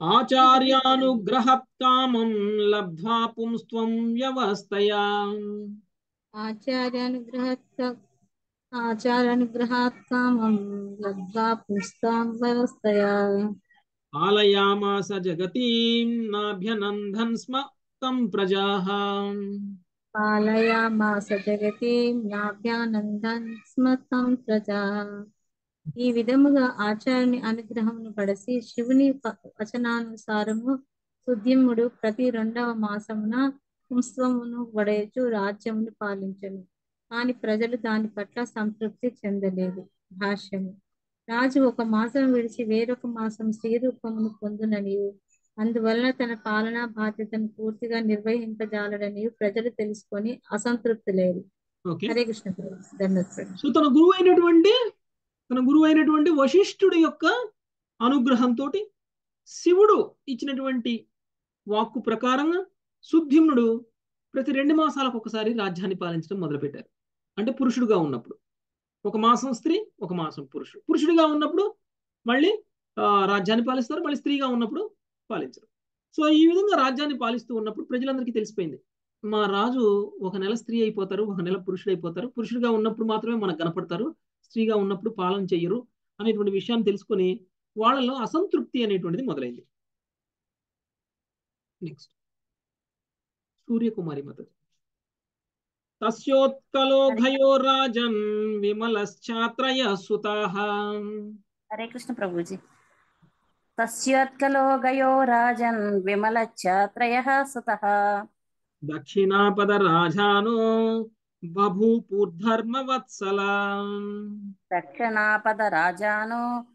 आचार्यानुग्रहत्कामं लब्ध्वा पुंस्त्वं व्यवस्थया। आचार्यानुग्रहात् कामं लब्ध्वा व्यवस्थया। पालयामास जगतीं स्म तं प्रजाः। पालयामास जगतीं नाभ्यानन्दन् स्म तं प्रजाः। ఈ విధముగా ఆచార్యుని అనుగ్రహమును పడసి శివుని వచనానుసారము సుద్యముడు ప్రతి రెండవ మాసమున పుంస్వమును వడయచు రాజ్యమును పాలించను. కాని ప్రజలు దాని పట్ల సంతృప్తి చెందలేదు. భాష్యము. రాజు ఒక మాసం విడిచి వేరొక మాసం శ్రీరూపమును పొందుననియు. అందువలన తన పాలనా బాధ్యతను పూర్తిగా నిర్వహింపజాలడని ప్రజలు తెలుసుకొని అసంతృప్తులేరు హరే కృష్ణ. సో తన గురువు అయినటువంటి తన గురువు అయినటువంటి వశిష్ఠుడి యొక్క అనుగ్రహంతో శివుడు ఇచ్చినటువంటి వాక్కు ప్రకారంగా సుద్యుమ్నుడు ప్రతి రెండు మాసాలకు ఒకసారి రాజ్యాన్ని పాలించడం మొదలుపెట్టారు. అంటే పురుషుడుగా ఉన్నప్పుడు. ఒక మాసం స్త్రీ ఒక మాసం పురుషుడు. పురుషుడిగా ఉన్నప్పుడు మళ్ళీ రాజ్యాన్ని పాలిస్తారు. మళ్ళీ స్త్రీగా ఉన్నప్పుడు పాలించరు. సో ఈ విధంగా రాజ్యాన్ని పాలిస్తూ ఉన్నప్పుడు ప్రజలందరికీ తెలిసిపోయింది. మా రాజు ఒక నెల స్త్రీ అయిపోతారు ఒక నెల పురుషుడు అయిపోతారు పురుషుడిగా ఉన్నప్పుడు మాత్రమే మనకు కనపడతారు. స్త్రీగా ఉన్నప్పుడు పాలన చెయ్యరు అనేటువంటి విషయాన్ని తెలుసుకొని వాళ్ళలో అసంతృప్తి అనేటువంటిది మొదలైంది. నెక్స్ట్ సూర్యకుమారి మత తస్యోత్కలో భయో రాజన్ విమలశ్చాత్రయ సుతాః. హరే కృష్ణ ప్రభుజీ. తస్యోత్కలో గయో రాజన్ విమలఛాత్రయ సుతః. దక్షిణాపద రాజానో బభూపూర్ధర్మవత్సలా. దక్షిణాపద రాజానో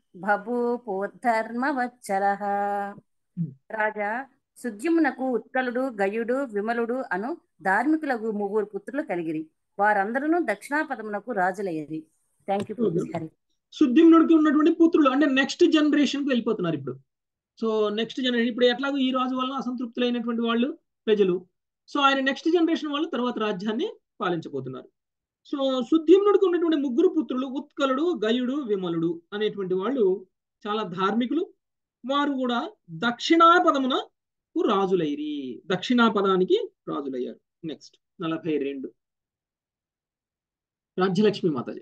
రాజా సుద్యమునకు ఉత్కలుడు గయుడు విమలుడు అను ధార్మికులకు ముగ్గురు పుత్రులు కలిగిరి. వారందరూ దక్షిణాపదమునకు రాజులయ్యారు థ్యాంక్ యూ సుద్యుమ్నుడికి ఉన్నటువంటి పుత్రులు అంటే నెక్స్ట్ జనరేషన్కి వెళ్ళిపోతున్నారు ఇప్పుడు. సో నెక్స్ట్ జనరేషన్ ఇప్పుడు ఎట్లాగో ఈ రాజు వల్ల అసంతృప్తులైనటువంటి వాళ్ళు ప్రజలు. సో ఆయన నెక్స్ట్ జనరేషన్ వాళ్ళు తర్వాత రాజ్యాన్ని పాలించబోతున్నారు. సో సుద్యుమ్నుడికి ఉన్నటువంటి ముగ్గురు పుత్రులు ఉత్కలుడు గయుడు విమలుడు అనేటువంటి వాళ్ళు చాలా ధార్మికులు. వారు కూడా దక్షిణాపదమున రాజులైరి. దక్షిణాపదానికి రాజులయ్యారు. నెక్స్ట్ నలభై రెండు. రాజ్యలక్ష్మి మాతాజీ.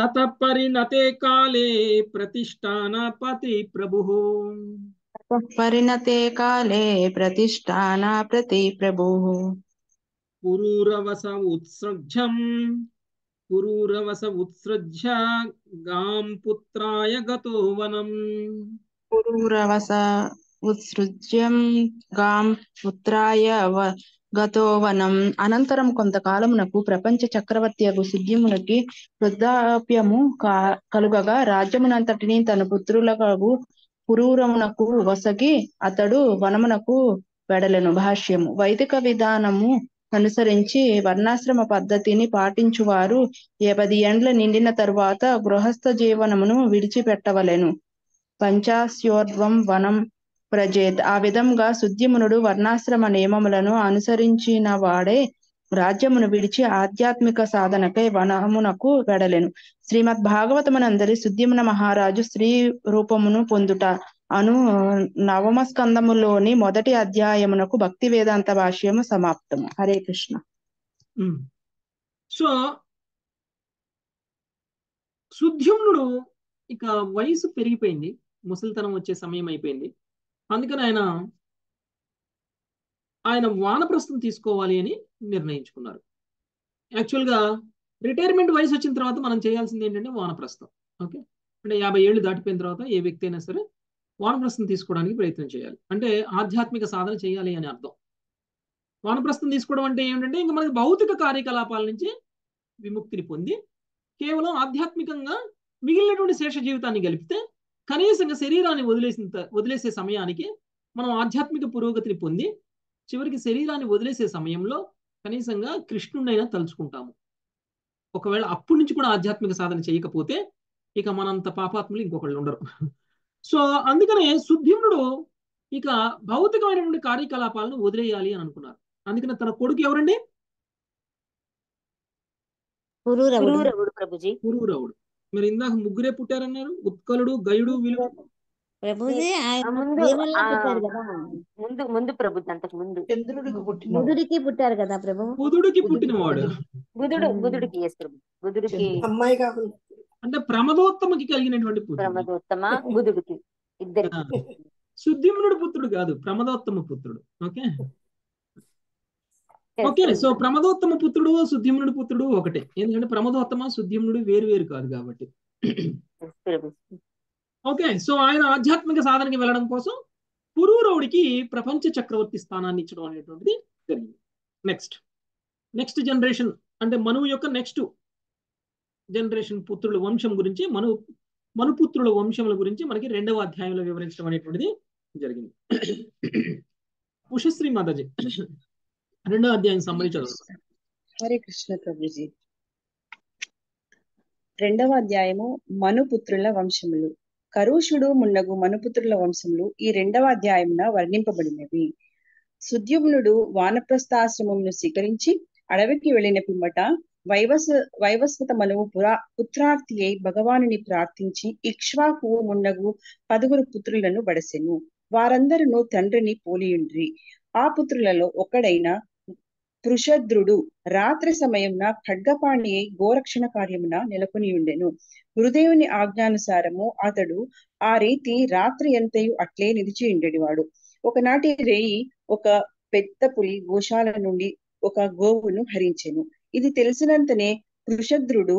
తత పరిణతే కాలే ప్రతిష్టానపతి ప్రభు. పరిణతే కాలే ప్రతిష్టాన ప్రతి ప్రభు. పురూరవస ఉత్సృజ్యం పురూరవస ఉత్సృజ్య గాం పుత్రాయ గతో వనం. పురూరవస ఉత్సృజ్యం గాం పుత్రాయ గతో వనం. అనంతరం కొంతకాలమునకు ప్రపంచ చక్రవర్తి అగు సిద్ధిమునికి వృద్ధాప్యము కా కలుగగా రాజ్యమునంతటిని తన పుత్రులకు పురూరమునకు వసగి అతడు వనమునకు వెడలెను. భాష్యము. వైదిక విధానము అనుసరించి వర్ణాశ్రమ పద్ధతిని పాటించువారు పది ఎండ్ల నిండిన తరువాత గృహస్థ జీవనమును విడిచిపెట్టవలెను. పంచాస్యోర్ధ్వం వనం ప్రజేత్. ఆ విధంగా శుద్ధిమునుడు వర్ణాశ్రమ నియమములను అనుసరించిన వాడే రాజ్యమును విడిచి ఆధ్యాత్మిక సాధనకై వనమునకు వెడలెను. శ్రీమద్ భాగవతమునందరి సుద్యమున మహారాజు స్త్రీ రూపమును పొందుట. అను నవమ స్కందములోని మొదటి అధ్యాయమునకు భక్తి వేదాంత భాష్యము సమాప్తము. హరే కృష్ణ. సో సుద్యుమ్నుడు ఇక వయసు పెరిగిపోయింది. ముసలితనం వచ్చే సమయం అయిపోయింది. అందుకని ఆయన ఆయన వానప్రస్థం తీసుకోవాలి అని నిర్ణయించుకున్నారు. యాక్చువల్గా రిటైర్మెంట్ వయసు వచ్చిన తర్వాత మనం చేయాల్సింది ఏంటంటే వానప్రస్థం. ఓకే? అంటే యాభై ఏళ్ళు దాటిపోయిన తర్వాత ఏ వ్యక్తి అయినా సరే వానప్రస్థం తీసుకోవడానికి ప్రయత్నం చేయాలి. అంటే ఆధ్యాత్మిక సాధన చేయాలి అని అర్థం. వానప్రస్థం తీసుకోవడం అంటే ఏంటంటే ఇంకా మనకి భౌతిక కార్యకలాపాల నుంచి విముక్తిని పొంది కేవలం ఆధ్యాత్మికంగా మిగిలినటువంటి శేష జీవితాన్ని గలిపితే కనీసంగా శరీరాన్ని వదిలేసిన వదిలేసే సమయానికి మనం ఆధ్యాత్మిక పురోగతిని పొంది చివరికి శరీరాన్ని వదిలేసే సమయంలో కనీసంగా కృష్ణుడైనా తలుచుకుంటాము. ఒకవేళ అప్పటి నుంచి కూడా ఆధ్యాత్మిక సాధన చేయకపోతే ఇక మనంత పాపాత్ములు ఇంకొకళ్ళు ఉండరు. సో అందుకనే సుద్యుమ్నుడు ఇక భౌతికమైనటువంటి కార్యకలాపాలను వదిలేయాలి అని అనుకున్నారు. అందుకని తన కొడుకు ఎవరండి? పురూరవుడు ప్రభుజీ. పురూరవుడు. మీరు ఇందాక ముగ్గురే పుట్టారన్నారు. ఉత్కలుడు గయుడు విలువ ముందు ముందు ముందు ప్రభు అంతకు ముందు. చంద్రుడికి పుట్టిన బుధుడికి పుట్టారు కదా ప్రభు. బుధుడికి పుట్టినవాడు. బుధుడు బుధుడికి ఎస్ ప్రభు. బుధుడికి అమ్మాయి కాకుండా. అంటే ప్రమదోత్తమకి కలిగినటువంటి పుత్రుడు. ప్రమదోత్తమ బుధుడికి ఇద్దరికి సుద్యుమ్నుడు పుత్రుడు కాదు ప్రమదోత్తమ పుత్రుడు. ఓకే? ఓకే సో ప్రమదోత్తమ పుత్రుడు సుద్యుమ్నుడు పుత్రుడు ఒకటే. ఎందుకంటే ప్రమదోత్తమ సుద్యుమ్నుడు వేరు వేరు కాదు కాబట్టి. ఓకే సో ఆయన ఆధ్యాత్మిక సాధనకి వెళ్ళడం కోసం పురూరవుడికి ప్రపంచ చక్రవర్తి స్థానాన్ని ఇచ్చడం అనేటువంటిది జరిగింది. నెక్స్ట్ నెక్స్ట్ జనరేషన్ అంటే మనువు యొక్క నెక్స్ట్ జనరేషన్ పుత్రుల వంశం గురించి మను మనుపుత్రుల వంశముల గురించి మనకి రెండవ అధ్యాయంలో వివరించడం అనేటువంటిది జరిగింది. ఉషశ్రీ మాతాజీ రెండవ అధ్యాయం సంబంధించి హరే కృష్ణ ప్రభుజీ. రెండవ అధ్యాయము మనుపుత్రుల వంశములు. కరుషుడు మున్నగు మనుపుత్రుల వంశములు ఈ రెండవ అధ్యాయమున వర్ణింపబడినవి. సుద్యుమ్నుడు వానప్రస్థాశ్రమమును స్వీకరించి అడవికి వెళ్ళిన పిమ్మట వైవస్ వైవస్వత మనువు పురా పుత్రార్థి అయి భగవానుని ప్రార్థించి ఇక్ష్వాకు మున్నగు పదుగురు పుత్రులను బడసెను వారందరూ తండ్రిని పోలియుండ్రి. ఆ పుత్రులలో ఒకడైన పృషద్రుడు రాత్రి సమయమున ఖడ్గపాణి గోరక్షణ కార్యమున నెలకొని ఉండెను. గురుదేవుని ఆజ్ఞానుసారము అతడు ఆ రీతి రాత్రి ఎంతయు అట్లే నిలిచి ఉండేవాడు. ఒకనాటి రేయి ఒక పెద్ద పులి గోశాల నుండి ఒక గోవును హరించెను. ఇది తెలిసినంతనే పృషద్రుడు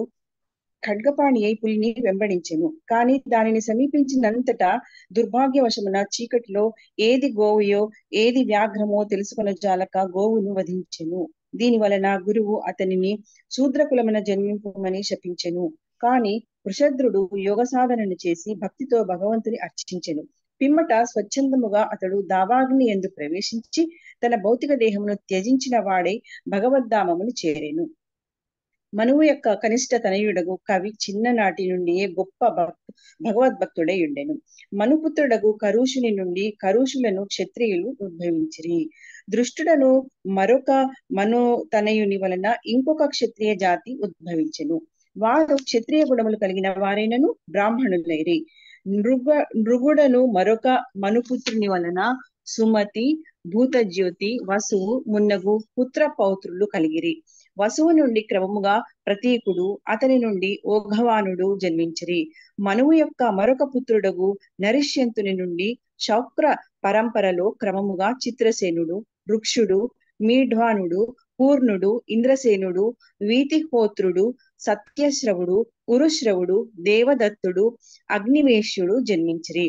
ఖడ్గపాణి అయి పులిని వెంబడించెను. కానీ దానిని సమీపించినంతటా దుర్భాగ్యవశమున చీకటిలో ఏది గోవుయో ఏది వ్యాఘ్రమో తెలుసుకున్న జాలక గోవును వధించెను. దీని వలన గురువు అతనిని శూద్రకులమున జన్మింపమని శపించెను. కాని వృషద్రుడు యోగ సాధనను చేసి భక్తితో భగవంతుని అర్చించెను. పిమ్మట స్వచ్ఛందముగా అతడు దావాగ్ని ఎందు ప్రవేశించి తన భౌతిక దేహమును త్యజించిన వాడే భగవద్ధామమును చేరెను. మనువు యొక్క కనిష్ట తనయుడగు కవి చిన్ననాటి నుండియే గొప్ప భక్తు భగవద్భక్తుడై ఉండెను. మనుపుత్రుడగు కరుషుని నుండి కరుషులను క్షత్రియులు ఉద్భవించిరి. దృష్టుడను మరొక మను తనయుని వలన ఇంకొక క్షత్రియ జాతి ఉద్భవించెను. వారు క్షత్రియ గుణములు కలిగిన వారైనను బ్రాహ్మణులైరి. నృగ నృగుడను మరొక మనుపుత్రుని వలన సుమతి భూతజ్యోతి వసువు మున్నగు పుత్ర పౌత్రులు కలిగిరి. వసువు నుండి క్రమముగా ప్రతీకుడు అతని నుండి ఓఘవానుడు జన్మించిరి. మనువు యొక్క మరొక పుత్రుడగు నరిష్యంతుని నుండి శౌక్ర పరంపరలో క్రమముగా చిత్రసేనుడు వృక్షుడు మీఢ్వానుడు పూర్ణుడు ఇంద్రసేనుడు వీతిహోత్రుడు సత్యశ్రవుడు కురుశ్రవుడు దేవదత్తుడు అగ్నివేశ్యుడు జన్మించిరి.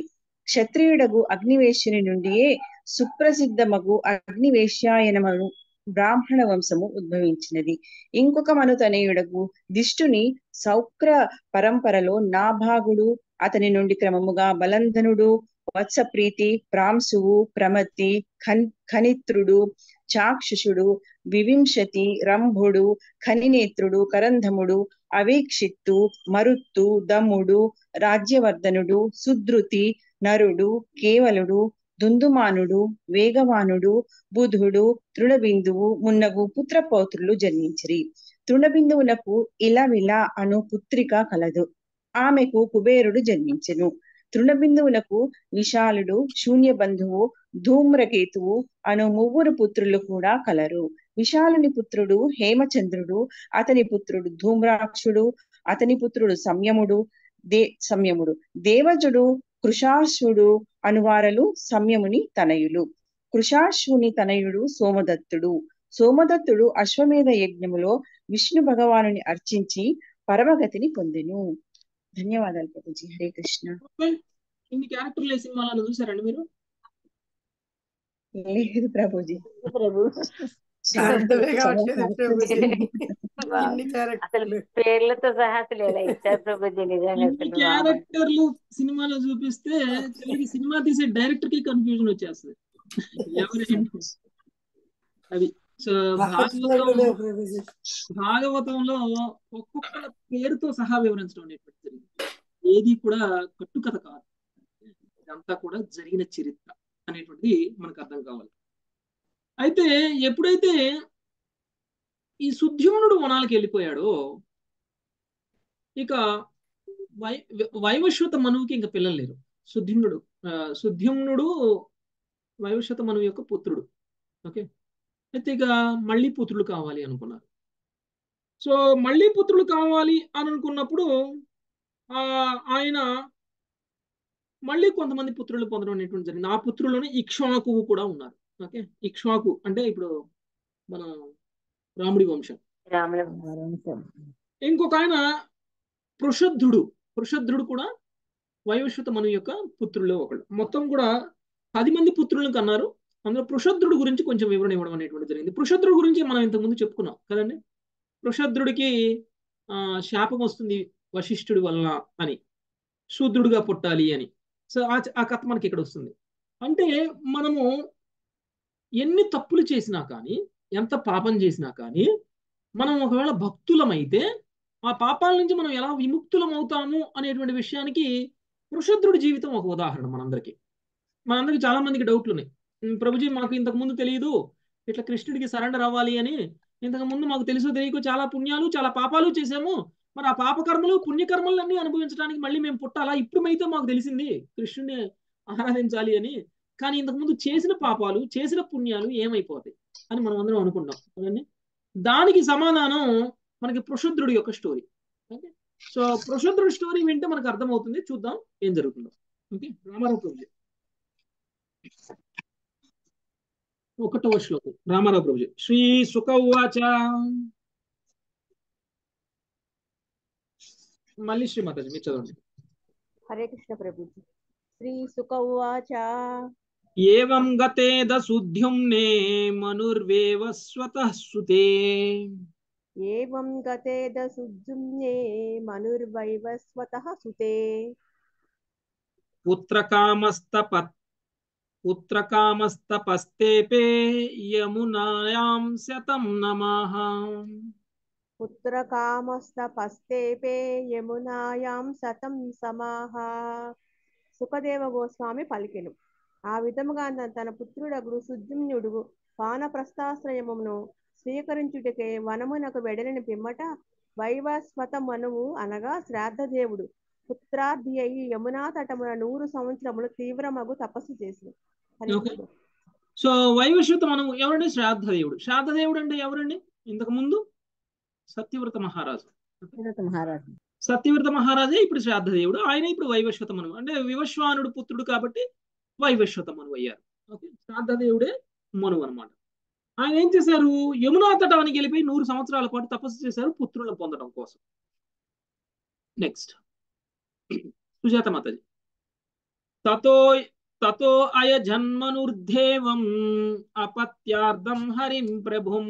క్షత్రియుడగు అగ్నివేశ్యుని నుండియే సుప్రసిద్ధమగు అగ్నివేశ్యాయనమను బ్రాహ్మణ వంశము ఉద్భవించినది. ఇంకొక మనుతనయుడకు దిష్టుని సౌక్ర పరంపరలో నాభాగుడు అతని నుండి క్రమముగా బలంధనుడు వత్సప్రీతి ప్రాంశువు ప్రమతి ఖన్ ఖనిత్రుడు చాక్షుషుడు వివింశతి రంభుడు ఖనినేత్రుడు కరంధముడు అవీక్షిత్తు మరుత్తు దముడు రాజ్యవర్ధనుడు సుధృతి నరుడు కేవలుడు దుందుమానుడు వేగవానుడు బుధుడు తృణబిందువు మున్నగు పుత్ర పౌత్రులు జన్మించిరి. తృణబిందువులకు ఇలవిల అను పుత్రిక కలదు. ఆమెకు కుబేరుడు జన్మించెను. తృణబిందువులకు విశాలుడు శూన్యబంధువు ధూమ్రకేతువు అను ముగ్గురు పుత్రులు కూడా కలరు. విశాలుని పుత్రుడు హేమచంద్రుడు అతని పుత్రుడు ధూమ్రాక్షుడు అతని పుత్రుడు సంయముడు దే సంయముడు దేవజుడు కృషాసుడు అనువారలు సంయముని తనయులు. కృషాశ్వుని తనయుడు సోమదత్తుడు. సోమదత్తుడు అశ్వమేధ యజ్ఞములో విష్ణు భగవానుని అర్చించి పరమగతిని పొందెను. ధన్యవాదాలు ప్రభుజీ. హరే కృష్ణ. ఇన్ని క్యారెక్టర్లు సినిమాలను చూసారండి మీరు? లేదు ప్రభుజీ. ప్రభు అసలు పేర్లతో సహా అసలు ఎలా ఇచ్చారు ప్రభుజీ నిజంగా ఇన్ని అసలు వామ్మో. క్యారెక్టర్లు సినిమాలో చూపిస్తే సినిమా తీసే డైరెక్టర్కి కన్ఫ్యూజన్ వచ్చేస్తుంది అది సో భాగవతంలో భాగవతంలో ఒక్కొక్కల పేరుతో సహా వివరించడం అనేటువంటి జరిగింది ఏది కూడా కట్టుకథ కాదు ఇదంతా కూడా జరిగిన చరిత్ర అనేటువంటిది మనకు అర్థం కావాలి అయితే ఎప్పుడైతే ఈ సుద్యుమ్నుడు వనాలకు వెళ్ళిపోయాడో ఇక వై వైవశ్వత మనువుకి ఇంకా పిల్లలు లేరు. సుద్యుమ్నుడు ఆ, సుద్యుమ్నుడు వైవస్వత మనువు యొక్క పుత్రుడు. ఓకే? అయితే ఇక మళ్ళీ పుత్రుడు కావాలి అనుకున్నారు. సో మళ్ళీ పుత్రుడు కావాలి అని అనుకున్నప్పుడు ఆ ఆయన మళ్ళీ కొంతమంది పుత్రులు పొందడం అనేటువంటి జరిగింది. ఆ పుత్రుల్లోనే ఇక్ష్వాకువు కూడా ఉన్నారు. ఓకే. ఇక్ష్వాకు అంటే ఇప్పుడు మన రాముడి వంశం. ఇంకొక ఆయన పృషద్ధుడు. పృషద్ధుడు కూడా వైవస్వత మను యొక్క పుత్రుల్లో ఒకడు. మొత్తం కూడా పది మంది పుత్రులను కన్నారు. అందులో పృషద్ధుడు గురించి కొంచెం వివరణ ఇవ్వడం అనేటువంటి జరిగింది. పృషద్ధుడు గురించి మనం ఇంతకుముందు చెప్పుకున్నాం కదండి? పృషద్ధుడికి ఆ శాపం వస్తుంది వశిష్ఠుడి వలన అని. శూద్రుడిగా పుట్టాలి అని. సో ఆ కథ మనకి ఇక్కడ వస్తుంది. అంటే మనము ఎన్ని తప్పులు చేసినా కానీ ఎంత పాపం చేసినా కానీ మనం ఒకవేళ భక్తులమైతే ఆ పాపాల నుంచి మనం ఎలా విముక్తులం అవుతాము అనేటువంటి విషయానికి వృషద్రుడి జీవితం ఒక ఉదాహరణ మనందరికీ. మనందరికీ చాలా మందికి డౌట్లు ఉన్నాయి ప్రభుజీ మాకు ఇంతకు ముందు తెలియదు ఇట్లా కృష్ణుడికి సరెండర్ అవ్వాలి అని ఇంతకు ముందు మాకు తెలుసో తెలియకో చాలా పుణ్యాలు చాలా పాపాలు చేసాము మరి ఆ పాపకర్మలు పుణ్యకర్మలన్నీ అనుభవించడానికి మళ్ళీ మేము పుట్టాలా? ఇప్పుడు అయితే మాకు తెలిసింది కృష్ణుడిని ఆరాధించాలి అని కానీ ఇంతకు ముందు చేసిన పాపాలు చేసిన పుణ్యాలు ఏమైపోతాయి అని మనం అందరం అనుకుంటాం. దానికి సమాధానం మనకి పృషద్రుడి యొక్క స్టోరీ ఓకే? సో పృషద్రుడి స్టోరీ వింటే మనకు అర్థమవుతుంది. చూద్దాం ఏం జరుగుతుందో. ఓకే? రామారావు ప్రభుజీ. ఒకటవ శ్లోకం. రామారావు ప్రభుజీ. శ్రీ సుఖవాచ. మళ్ళీ మళ్ళీ శ్రీమాతాజీ మీరు చదవండి. హరే కృష్ణ ప్రభుజీ. శ్రీ సుఖవాచ. ఉవాచ ఏవం గతేద సుద్యుమ్నే మనుర్వేవ స్వతః సుతే ఏవం గతేద సుజుమ్నే మనుర్వైవస్వతః సుతే పుత్రకామస్తప పుత్రకామస్తపస్తేపే యమునాయాం శతం నమః పుత్రకామస్తపస్తేపే యమునాయాం సతం సమాహ సుఖదేవ గోస్వామి పలికెను ఆ విధముగా తన- తన పుత్రుడగు సుజుమ్నుడు వానప్రస్థాశ్రయమును స్వీకరించుటకే వనమునకు వెడలిన పిమ్మట వైవస్వత మనువు అనగా శ్రాద్ధదేవుడు. పుత్రార్థి అయి యమునా తటమున నూరు సంవత్సరములు తీవ్రమగు తపస్సు చేసిన సో వైవస్వత మనం ఎవరండి? శ్రాద్ధదేవుడు. శ్రాద్ధదేవుడు అంటే ఎవరండి? ఇంతకు ముందు సత్యవ్రత మహారాజు. మహారాజు. సత్యవ్రత మహారాజే ఇప్పుడు శ్రాద్ధదేవుడు. ఆయన ఇప్పుడు వైవస్వత మనువు అంటే వివశ్వానుడు పుత్రుడు కాబట్టి వైవశ్వత మనువు అయ్యారు ఓకే దేవుడే మనువు అనమాట ఆయన ఏం చేశారు? యమునా తటానికి వెళ్ళిపోయి నూరు సంవత్సరాల పాటు తపస్సు చేశారు పుత్రులను పొందడం కోసం. నెక్స్ట్ సుజాత మాతాజీ. తతో తతో అయ జన్మనుర్ధేవం అపత్యార్థం హరిం ప్రభుం.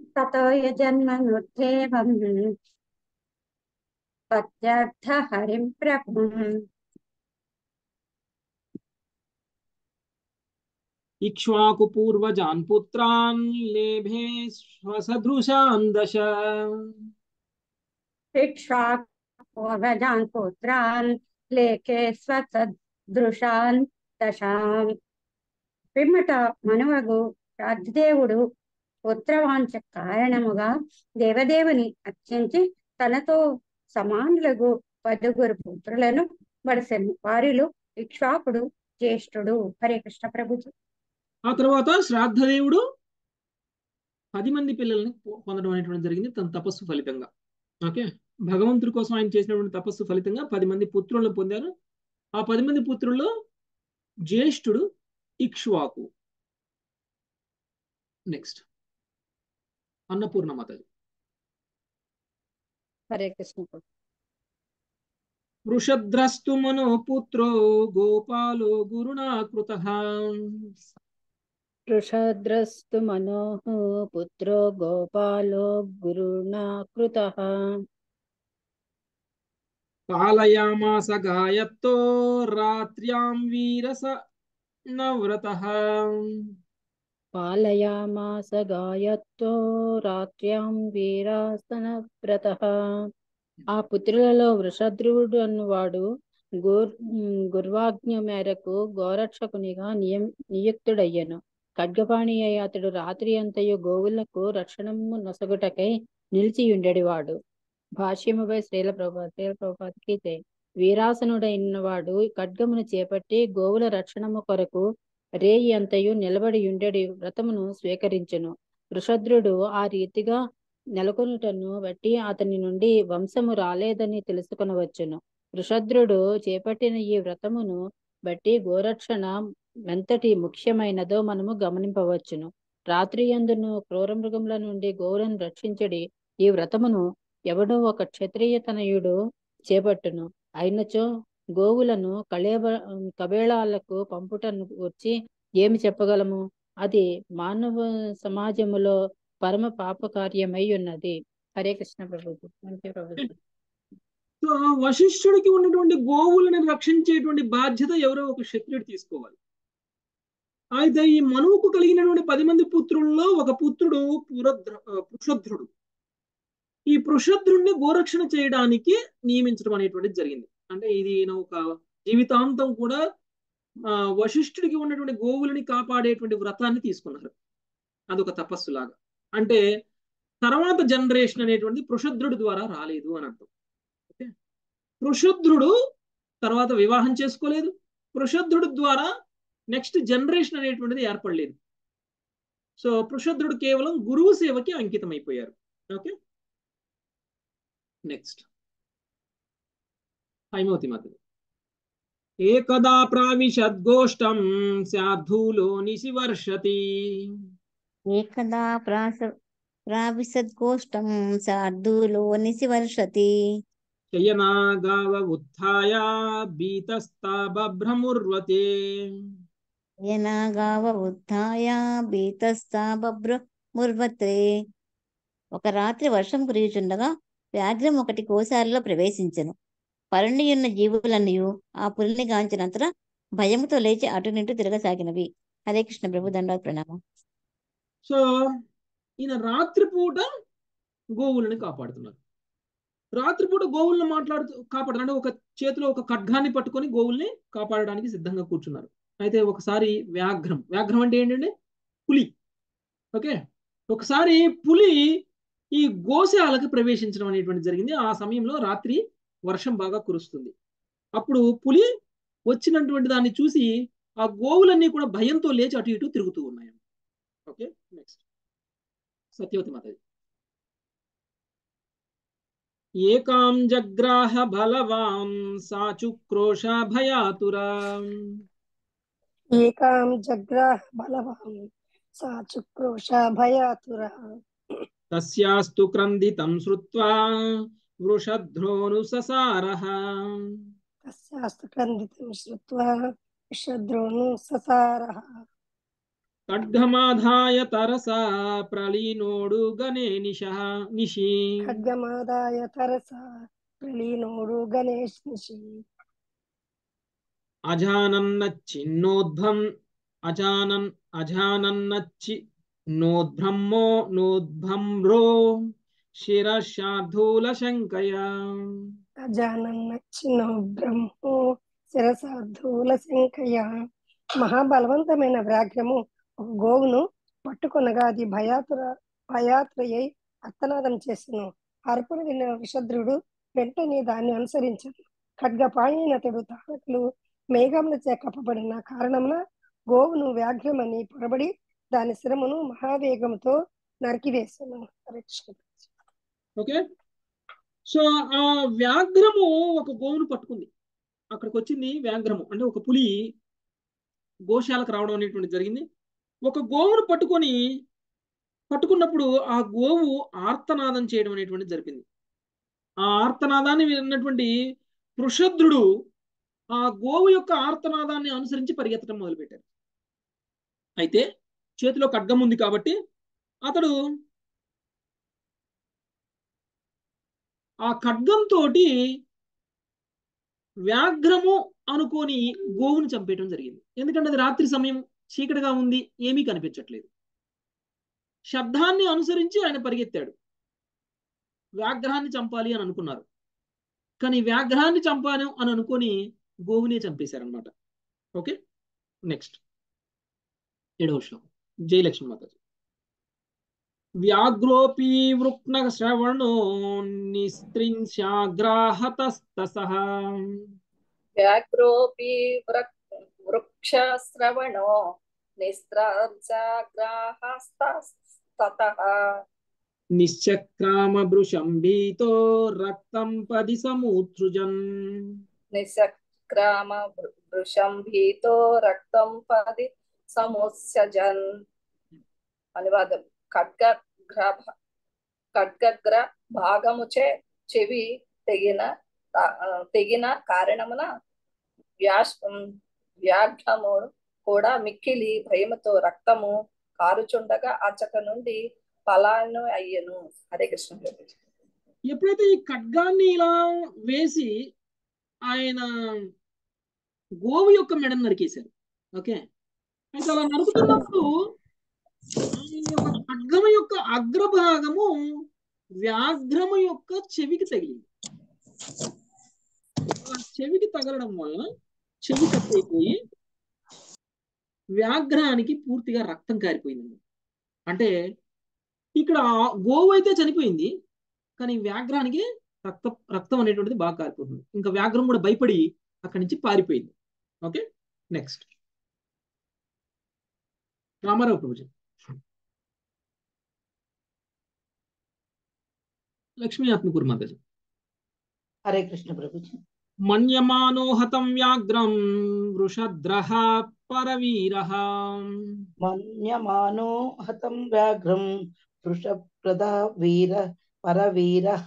తతో జన్మనుర్దేవం హరిం ప్రభుం. ఇక్ష్వాకు పూర్వజాన్ పుత్రాన్ లేభే స్వసదృశాన్ దశ इक्ष्वाकूर्वजान् पुत्रान् लेखे स्वसद् దృశాన్ దశాం పిమ్మట మనువగు రాజ్యదేవుడు పుత్రవాంఛ కారణముగా దేవదేవుని అర్చించి తనతో సమానులకు పదుగురు పుత్రులను వడసెను వారిలో ఇక్ష్వాకుడు జ్యేష్ఠుడు హరే కృష్ణ ప్రభుజీ ఆ తర్వాత శ్రాద్ధదేవుడు పది మంది పిల్లల్ని పొందడం అనేటువంటి జరిగింది తన తపస్సు ఫలితంగా. ఓకే? భగవంతుడి కోసం ఆయన చేసినటువంటి తపస్సు ఫలితంగా పది మంది పుత్రులను పొందారు. ఆ పది మంది పుత్రుల్లో జ్యేష్ఠుడు ఇక్ష్వాకు. నెక్స్ట్. అన్నపూర్ణ మాతాజీ. హరే కృష్ణ. వృషద్రస్తు మనో పుత్రో గోపాలో గురుణా వృషద్రస్తు మనోః పుత్రో గోపాలో గురుణా కృతః పాలయామాస గాయత్తో రాత్ర్యాం వీరస నవ్రత పాలయామాస గాయత్తో రాత్ర్యాం వీరాసనవ్రతః ఆ పుత్రులలో వృషధ్రువుడు అన్నవాడు గోర్ గుర్వాజ్ఞ మేరకు గోరక్షకునిగా నియం నియుక్తుడయ్యను. ఖడ్గపాణి అయి అతడు రాత్రి అంతయు గోవులకు రక్షణము నొసగుటకై నిలిచియుండెడివాడు భాష్యముపై శ్రీల ప్రభా శ్రీల ప్రభుపాదికి వీరాసనుడైనవాడు ఖడ్గమును చేపట్టి గోవుల రక్షణము కొరకు రేయి అంతయు నిలబడి ఉండెడి వ్రతమును స్వీకరించును. వృషద్రుడు ఆ రీతిగా నెలకొనుటను బట్టి అతని నుండి వంశము రాలేదని తెలుసుకొనవచ్చును. వృషద్రుడు చేపట్టిన ఈ వ్రతమును బట్టి గోరక్షణ ఎంతటి ముఖ్యమైనదో మనము గమనింపవచ్చును. రాత్రి యందును క్రూర మృగముల నుండి గోవులను రక్షించడి ఈ వ్రతమును ఎవడో ఒక క్షత్రియ తనయుడు చేపట్టును. అయినచో గోవులను కళేబ కబేళాలకు పంపుటను వచ్చి ఏమి చెప్పగలము? అది మానవ సమాజములో పరమ పాప కార్యమై ఉన్నది. హరే కృష్ణ ప్రభు ప్రభు సో వశిష్ఠుడికి ఉన్నటువంటి గోవులను రక్షించేటువంటి బాధ్యత ఎవరో ఒక క్షత్రుడు తీసుకోవాలి. అయితే ఈ మనువుకు కలిగినటువంటి పది మంది పుత్రుల్లో ఒక పుత్రుడు పురద్ర పుషద్రుడు ఈ పృషద్రుణ్ణి గోరక్షణ చేయడానికి నియమించడం అనేటువంటిది జరిగింది. అంటే ఇది ఈయన ఒక జీవితాంతం కూడా వశిష్ఠుడికి ఉన్నటువంటి గోవులని కాపాడేటువంటి వ్రతాన్ని తీసుకున్నారు. అదొక తపస్సు లాగా అంటే తర్వాత జనరేషన్ అనేటువంటిది పృషద్రుడి ద్వారా రాలేదు అని అర్థం. పృషుద్రుడు తర్వాత వివాహం చేసుకోలేదు. పృషుద్రుడు ద్వారా నెక్స్ట్ జనరేషన్ అనేటువంటిది ఏర్పడలేదు. సో పృషుద్రుడు కేవలం గురువు సేవకి అంకితం అయిపోయారు ఓకే నెక్స్ట్ హైమవతి మాత ఏకదా ప్రావిశద్గోష్టం సాధులో నిశివర్షతి. ఏకదా ప్రాస ప్రావిశద్గోష్టం శార్దూలో నిశివర్షతి. శయనా గావ ఉత్థాయ బీతస్తా బభ్రముర్వతే యనాగావ ఉత్థాయ బీతస్థా బభ్ర ముర్వత్రే ఒక రాత్రి వర్షం కురియుచుండగా వ్యాఘ్రం ఒకటి కోశాలలో ప్రవేశించెను. పరుండియున్న జీవులన్నీ ఆ పులిని గాంచినంతర భయముతో లేచి అటు నిటు తిరగసాగినవి. హరే కృష్ణ ప్రభు దండవత్ ప్రణామం. సో ఈయన రాత్రిపూట గోవులని కాపాడుతున్నారు. రాత్రిపూట గోవులను మాట్లాడుతూ కాపాడుతున్నారు అంటే ఒక చేతిలో ఒక ఖడ్గాన్ని పట్టుకొని గోవుల్ని కాపాడడానికి సిద్ధంగా కూర్చున్నారు. అయితే ఒకసారి వ్యాఘ్రం. వ్యాఘ్రం అంటే ఏంటంటే పులి. ఓకే? ఒకసారి పులి ఈ గోశాలకు ప్రవేశించడం అనేటువంటి జరిగింది. ఆ సమయంలో రాత్రి వర్షం బాగా కురుస్తుంది. అప్పుడు పులి వచ్చినటువంటి దాన్ని చూసి ఆ గోవులన్నీ కూడా భయంతో లేచి అటు ఇటు తిరుగుతూ ఉన్నాయి ఓకే? నెక్స్ట్. సత్యవతి మాతాజీ. एकां जग्राह बलवां सा चुक्रोशा भयातुरा। एकां जग्राह बलवां सा चुक्रोशा भयातुरा। तस्यास्तु श्रुत्वा तस्यास्तु श्रुत्वा ఖడ్గమాధాయ తరసా ప్రలీనోడు గణే నిశః నిశి ఖడ్గమాదాయ తరస ప్రలీనోడు గణేష్ నిషి. అజానన్నచ్చిన్నోద్భం అజానన్ అజానన్నచ్చి నోద్బ్రహ్మో నోద్భ్రమ్రో శిరశార్ధూల శంకయ అజానన్నచ్చినో బ్రహ్మో శిరసార్థూల శంకయ్య మహాబలవంతమైన వ్యాఘ్రము ఒక గోవును పట్టుకొనగా అది భయాతుర భయాత్రయై అత్తనాదం చేసెను. అర్పుడు విన్న విషద్రుడు వెంటనే దాన్ని అనుసరించను. ఖడ్గపాయైన అతడు తారకులు మేఘములచే కప్పబడిన కారణమున గోవును వ్యాఘ్రమని పొరబడి దాని శిరమును మహావేగంతో నరికివేశాను ఓకే? సో ఆ వ్యాఘ్రము ఒక గోవును పట్టుకుంది. అక్కడికి వచ్చింది వ్యాఘ్రము. అంటే ఒక పులి గోశాలకు రావడం అనేటువంటి జరిగింది. ఒక గోవును పట్టుకొని పట్టుకున్నప్పుడు ఆ గోవు ఆర్తనాదం చేయడం అనేటువంటి జరిగింది ఆ ఆర్తనాదాన్ని విన్నటువంటి పృషద్రుడు ఆ గోవు యొక్క ఆర్తనాదాన్ని అనుసరించి పరిగెత్తడం మొదలుపెట్టారు అయితే చేతిలో ఖడ్గం ఉంది కాబట్టి అతడు ఆ ఖడ్గంతో వ్యాఘ్రము అనుకొని గోవును చంపేయడం జరిగింది. ఎందుకంటే అది రాత్రి సమయం చీకటిగా ఉంది ఏమీ కనిపించట్లేదు. శబ్దాన్ని అనుసరించి ఆయన పరిగెత్తాడు. వ్యాఘ్రాన్ని చంపాలి అని అనుకున్నారు. కానీ వ్యాఘ్రాన్ని చంపాను అని అనుకొని గోవునే చంపేశారనమాట ఓకే? నెక్స్ట్. ఏడవ శ్లోకం. జయలక్ష్మి మాతాజీ. వ్యాఘ్రోపీ వృక్న శ్రవణో నిస్త్రింశాగ్రాహతస్తసః వ్యాఘ్రోపీ వృక్ష శ్రవణో నిస్త్రాగ్రాహస్తతః నిశ్చక్రామ భృశం భీతో రక్తం పది సమూత్సృజన్ నిశక్రామ వృషం భీతో రక్తం పది సముత్సజన్ అనువాదం ఖడ్గగ్ర ఖడ్గగ్ర భాగముచే చెవి తెగిన తెగిన కారణమున వ్యాస్ వ్యాఘ్రము కూడా మిక్కిలి భయముతో రక్తము కారుచుండగా అచ్చట నుండి ఫలాను అయ్యను. హరే కృష్ణ. ఎప్పుడైతే ఈ ఖడ్గాన్ని ఇలా వేసి ఆయన గోవు యొక్క మెడను నరికేశారు ఓకే? అయితే అలా నరుకుతున్నప్పుడు యొక్క ఖడ్గము యొక్క అగ్రభాగము వ్యాఘ్రము యొక్క చెవికి తగిలింది. ఆ చెవికి తగలడం వల్ల చెవి కట్టయిపోయి వ్యాఘ్రానికి పూర్తిగా రక్తం కారిపోయింది అంటే ఇక్కడ గోవు అయితే చనిపోయింది కానీ వ్యాఘ్రానికి రక్త రక్తం అనేటువంటిది బాగా కారిపోతుంది. ఇంకా వ్యాఘ్రం కూడా భయపడి అక్కడి నుంచి పారిపోయింది. Okay next. రామారావు ప్రభుజీ లక్ష్మీ ఆత్మకూరు మాతాజీ హరే కృష్ణ ప్రభుజీ मन्यमानो हतं व्याघ्रं वृषद्रः परवीरः। मन्यमानो हतं व्याघ्रं वृषप्रदा वीर परवीरः।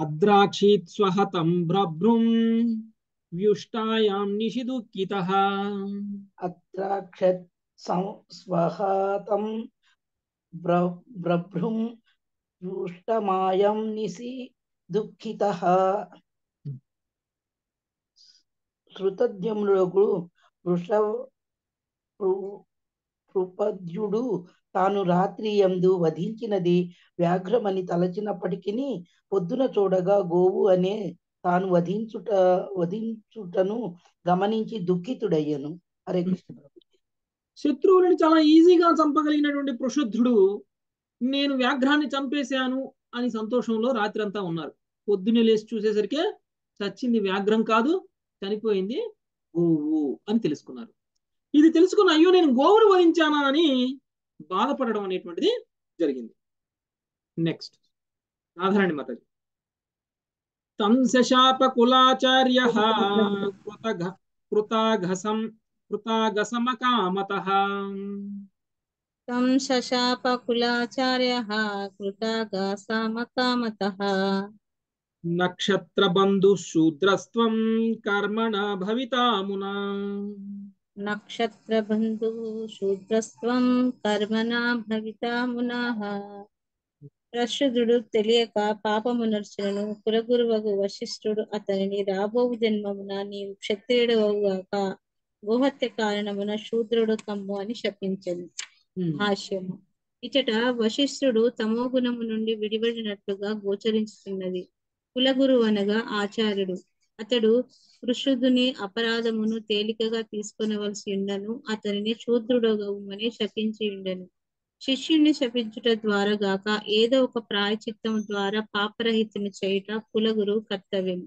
अद्राक्षीत् स्वहतं ब्रभ्रुं व्युष्टायां निशिदुःखितः। अत्राक्षत् स्वहतं ब्र ब्रभ्रुं दुष्टमायं निसि दुःखितः వృష కృపద్యుడు తాను రాత్రి ఎందు వధించినది వ్యాఘ్రమని తలచినప్పటికీ పొద్దున చూడగా గోవు అనే తాను వధించుట వధించుటను గమనించి దుఃఖితుడయ్యను. హరే కృష్ణ శత్రువులను చాలా ఈజీగా చంపగలిగినటువంటి పృషధ్రుడు నేను వ్యాఘ్రాన్ని చంపేశాను అని సంతోషంలో రాత్రి అంతా ఉన్నారు. పొద్దున్నే లేచి చూసేసరికి చచ్చింది వ్యాఘ్రం కాదు చనిపోయింది. గోవు అని తెలుసుకున్నారు. ఇది తెలుసుకున్న అయ్యో నేను గోవును వధించానా అని బాధపడడం అనేటువంటిది జరిగింది. నెక్స్ట్ రాధారాణి మాతాజీ తంశాప కులాచార్య కృతాఘసం కృతాగసమకామత తం శశాప కులాచార్య కృతాగాసామకామత నక్షత్రబంధు శూద్రస్త్వం కర్మణ భవితామునా. నక్షత్రబంధు శూద్రస్త్వం కర్మణ భవితామునాః. ప్రశుద్ధుడు తెలియక పాపమునర్చులను కులగురువగు వశిష్ఠుడు అతనిని రాబోవు జన్మమున నీవు క్షత్రియుడవుగాక గోహత్య కారణమున శూద్రుడు కమ్ము అని శపించను. భాష్యము ఇచట వశిష్ఠుడు తమో గుణము నుండి విడివడినట్లుగా గోచరించుతున్నది కులగురు అనగా ఆచార్యుడు. అతడు పురుషుదుని అపరాధమును తేలికగా తీసుకొనవలసి ఉండను. అతనిని శూద్రుడగవుమని శపించి ఉండెను. శిష్యుణ్ణి శపించుట ద్వారా గాక ఏదో ఒక ప్రాయచిత్తం ద్వారా పాపరహితుని చేయుట కులగురు కర్తవ్యం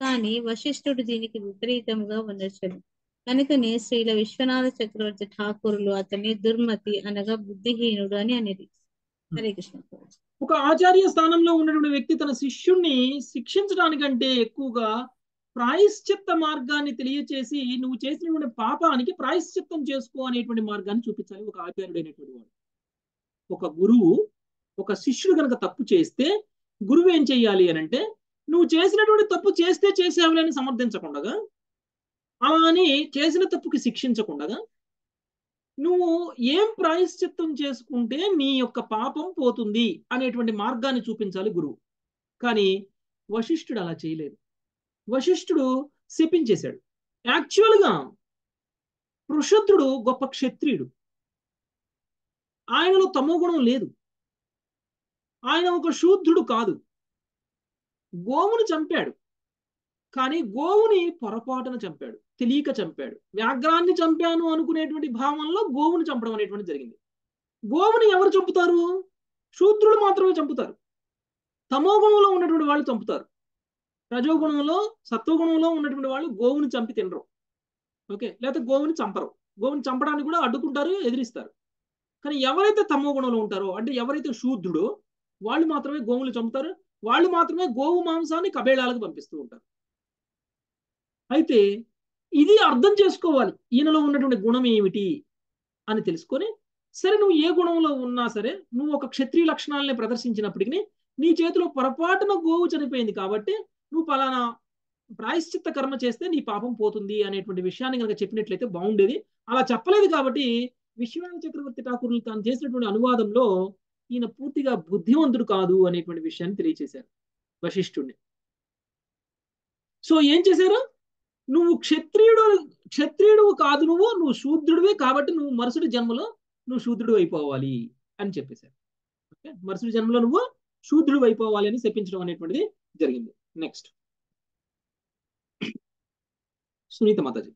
కానీ వశిష్ఠుడు దీనికి విపరీతంగా ఉండొచ్చును కనుకనే శ్రీల విశ్వనాథ చక్రవర్తి ఠాకూరులు అతన్ని దుర్మతి అనగా బుద్ధిహీనుడు అని అనేది హరే కృష్ణ. ఒక ఆచార్య స్థానంలో ఉన్నటువంటి వ్యక్తి తన శిష్యుణ్ణి శిక్షించడానికంటే ఎక్కువగా ప్రాయశ్చిత్త మార్గాన్ని తెలియచేసి నువ్వు చేసినటువంటి పాపానికి ప్రాయశ్చిత్తం చేసుకో అనేటువంటి మార్గాన్ని చూపించాలి. ఒక ఆచార్యుడైనటువంటి వాడు. ఒక గురువు ఒక శిష్యుడు కనుక తప్పు చేస్తే గురువు ఏం చెయ్యాలి అని అంటే నువ్వు చేసినటువంటి తప్పు చేస్తే చేసావులే అని సమర్థించకుండగా అలా అని చేసిన తప్పుకి శిక్షించకుండగా నువ్వు ఏం ప్రాయశ్చిత్తం చేసుకుంటే నీ యొక్క పాపం పోతుంది అనేటువంటి మార్గాన్ని చూపించాలి గురువు. కానీ వశిష్ఠుడు అలా చేయలేదు. వశిష్ఠుడు శపించేశాడు. యాక్చువల్గా పృషద్రుడు గొప్ప క్షత్రియుడు. ఆయనలో తమో గుణం లేదు. ఆయన ఒక శూద్రుడు కాదు. గోవును చంపాడు. కానీ గోవుని పొరపాటున చంపాడు. తెలియక చంపాడు. వ్యాఘ్రాన్ని చంపాను అనుకునేటువంటి భావంలో గోవును చంపడం అనేటువంటి జరిగింది. గోవుని ఎవరు చంపుతారు? శూద్రులు మాత్రమే చంపుతారు. తమోగుణంలో ఉన్నటువంటి వాళ్ళు చంపుతారు. రజోగుణంలో సత్వగుణంలో ఉన్నటువంటి వాళ్ళు గోవుని చంపి తినరు. ఓకే? లేకపోతే గోవుని చంపరు. గోవుని చంపడానికి కూడా అడ్డుకుంటారు ఎదిరిస్తారు. కానీ ఎవరైతే తమోగుణంలో ఉంటారో అంటే ఎవరైతే శూద్రుడో వాళ్ళు మాత్రమే గోవులు చంపుతారు. వాళ్ళు మాత్రమే గోవు మాంసాన్ని కబేళాలకు పంపిస్తూ ఉంటారు. అయితే ఇది అర్థం చేసుకోవాలి. ఈయనలో ఉన్నటువంటి గుణం ఏమిటి అని తెలుసుకొని సరే నువ్వు ఏ గుణంలో ఉన్నా సరే నువ్వు ఒక క్షత్రియ లక్షణాలని ప్రదర్శించినప్పటికీ నీ చేతిలో పొరపాటున గోవు చనిపోయింది కాబట్టి నువ్వు పలానా ప్రాయశ్చిత్త కర్మ చేస్తే నీ పాపం పోతుంది అనేటువంటి విషయాన్ని కనుక చెప్పినట్లయితే బాగుండేది. అలా చెప్పలేదు కాబట్టి విశ్వనాథ చక్రవర్తి ఠాకూర్లు తాను చేసినటువంటి అనువాదంలో ఈయన పూర్తిగా బుద్ధివంతుడు కాదు అనేటువంటి విషయాన్ని తెలియచేశారు వశిష్ఠుణ్ణి. సో ఏం చేశారు? నువ్వు క్షత్రియుడు క్షత్రియుడు కాదు నువ్వు నువ్వు శూద్రుడివే కాబట్టి నువ్వు మరుసటి జన్మలో నువ్వు శూద్రుడు అయిపోవాలి అని చెప్పేశారు. ఓకే? మరుసటి జన్మలో నువ్వు శూద్రుడు అయిపోవాలి అని చెప్పించడం అనేటువంటిది జరిగింది. నెక్స్ట్ సునీత మాతాజీ.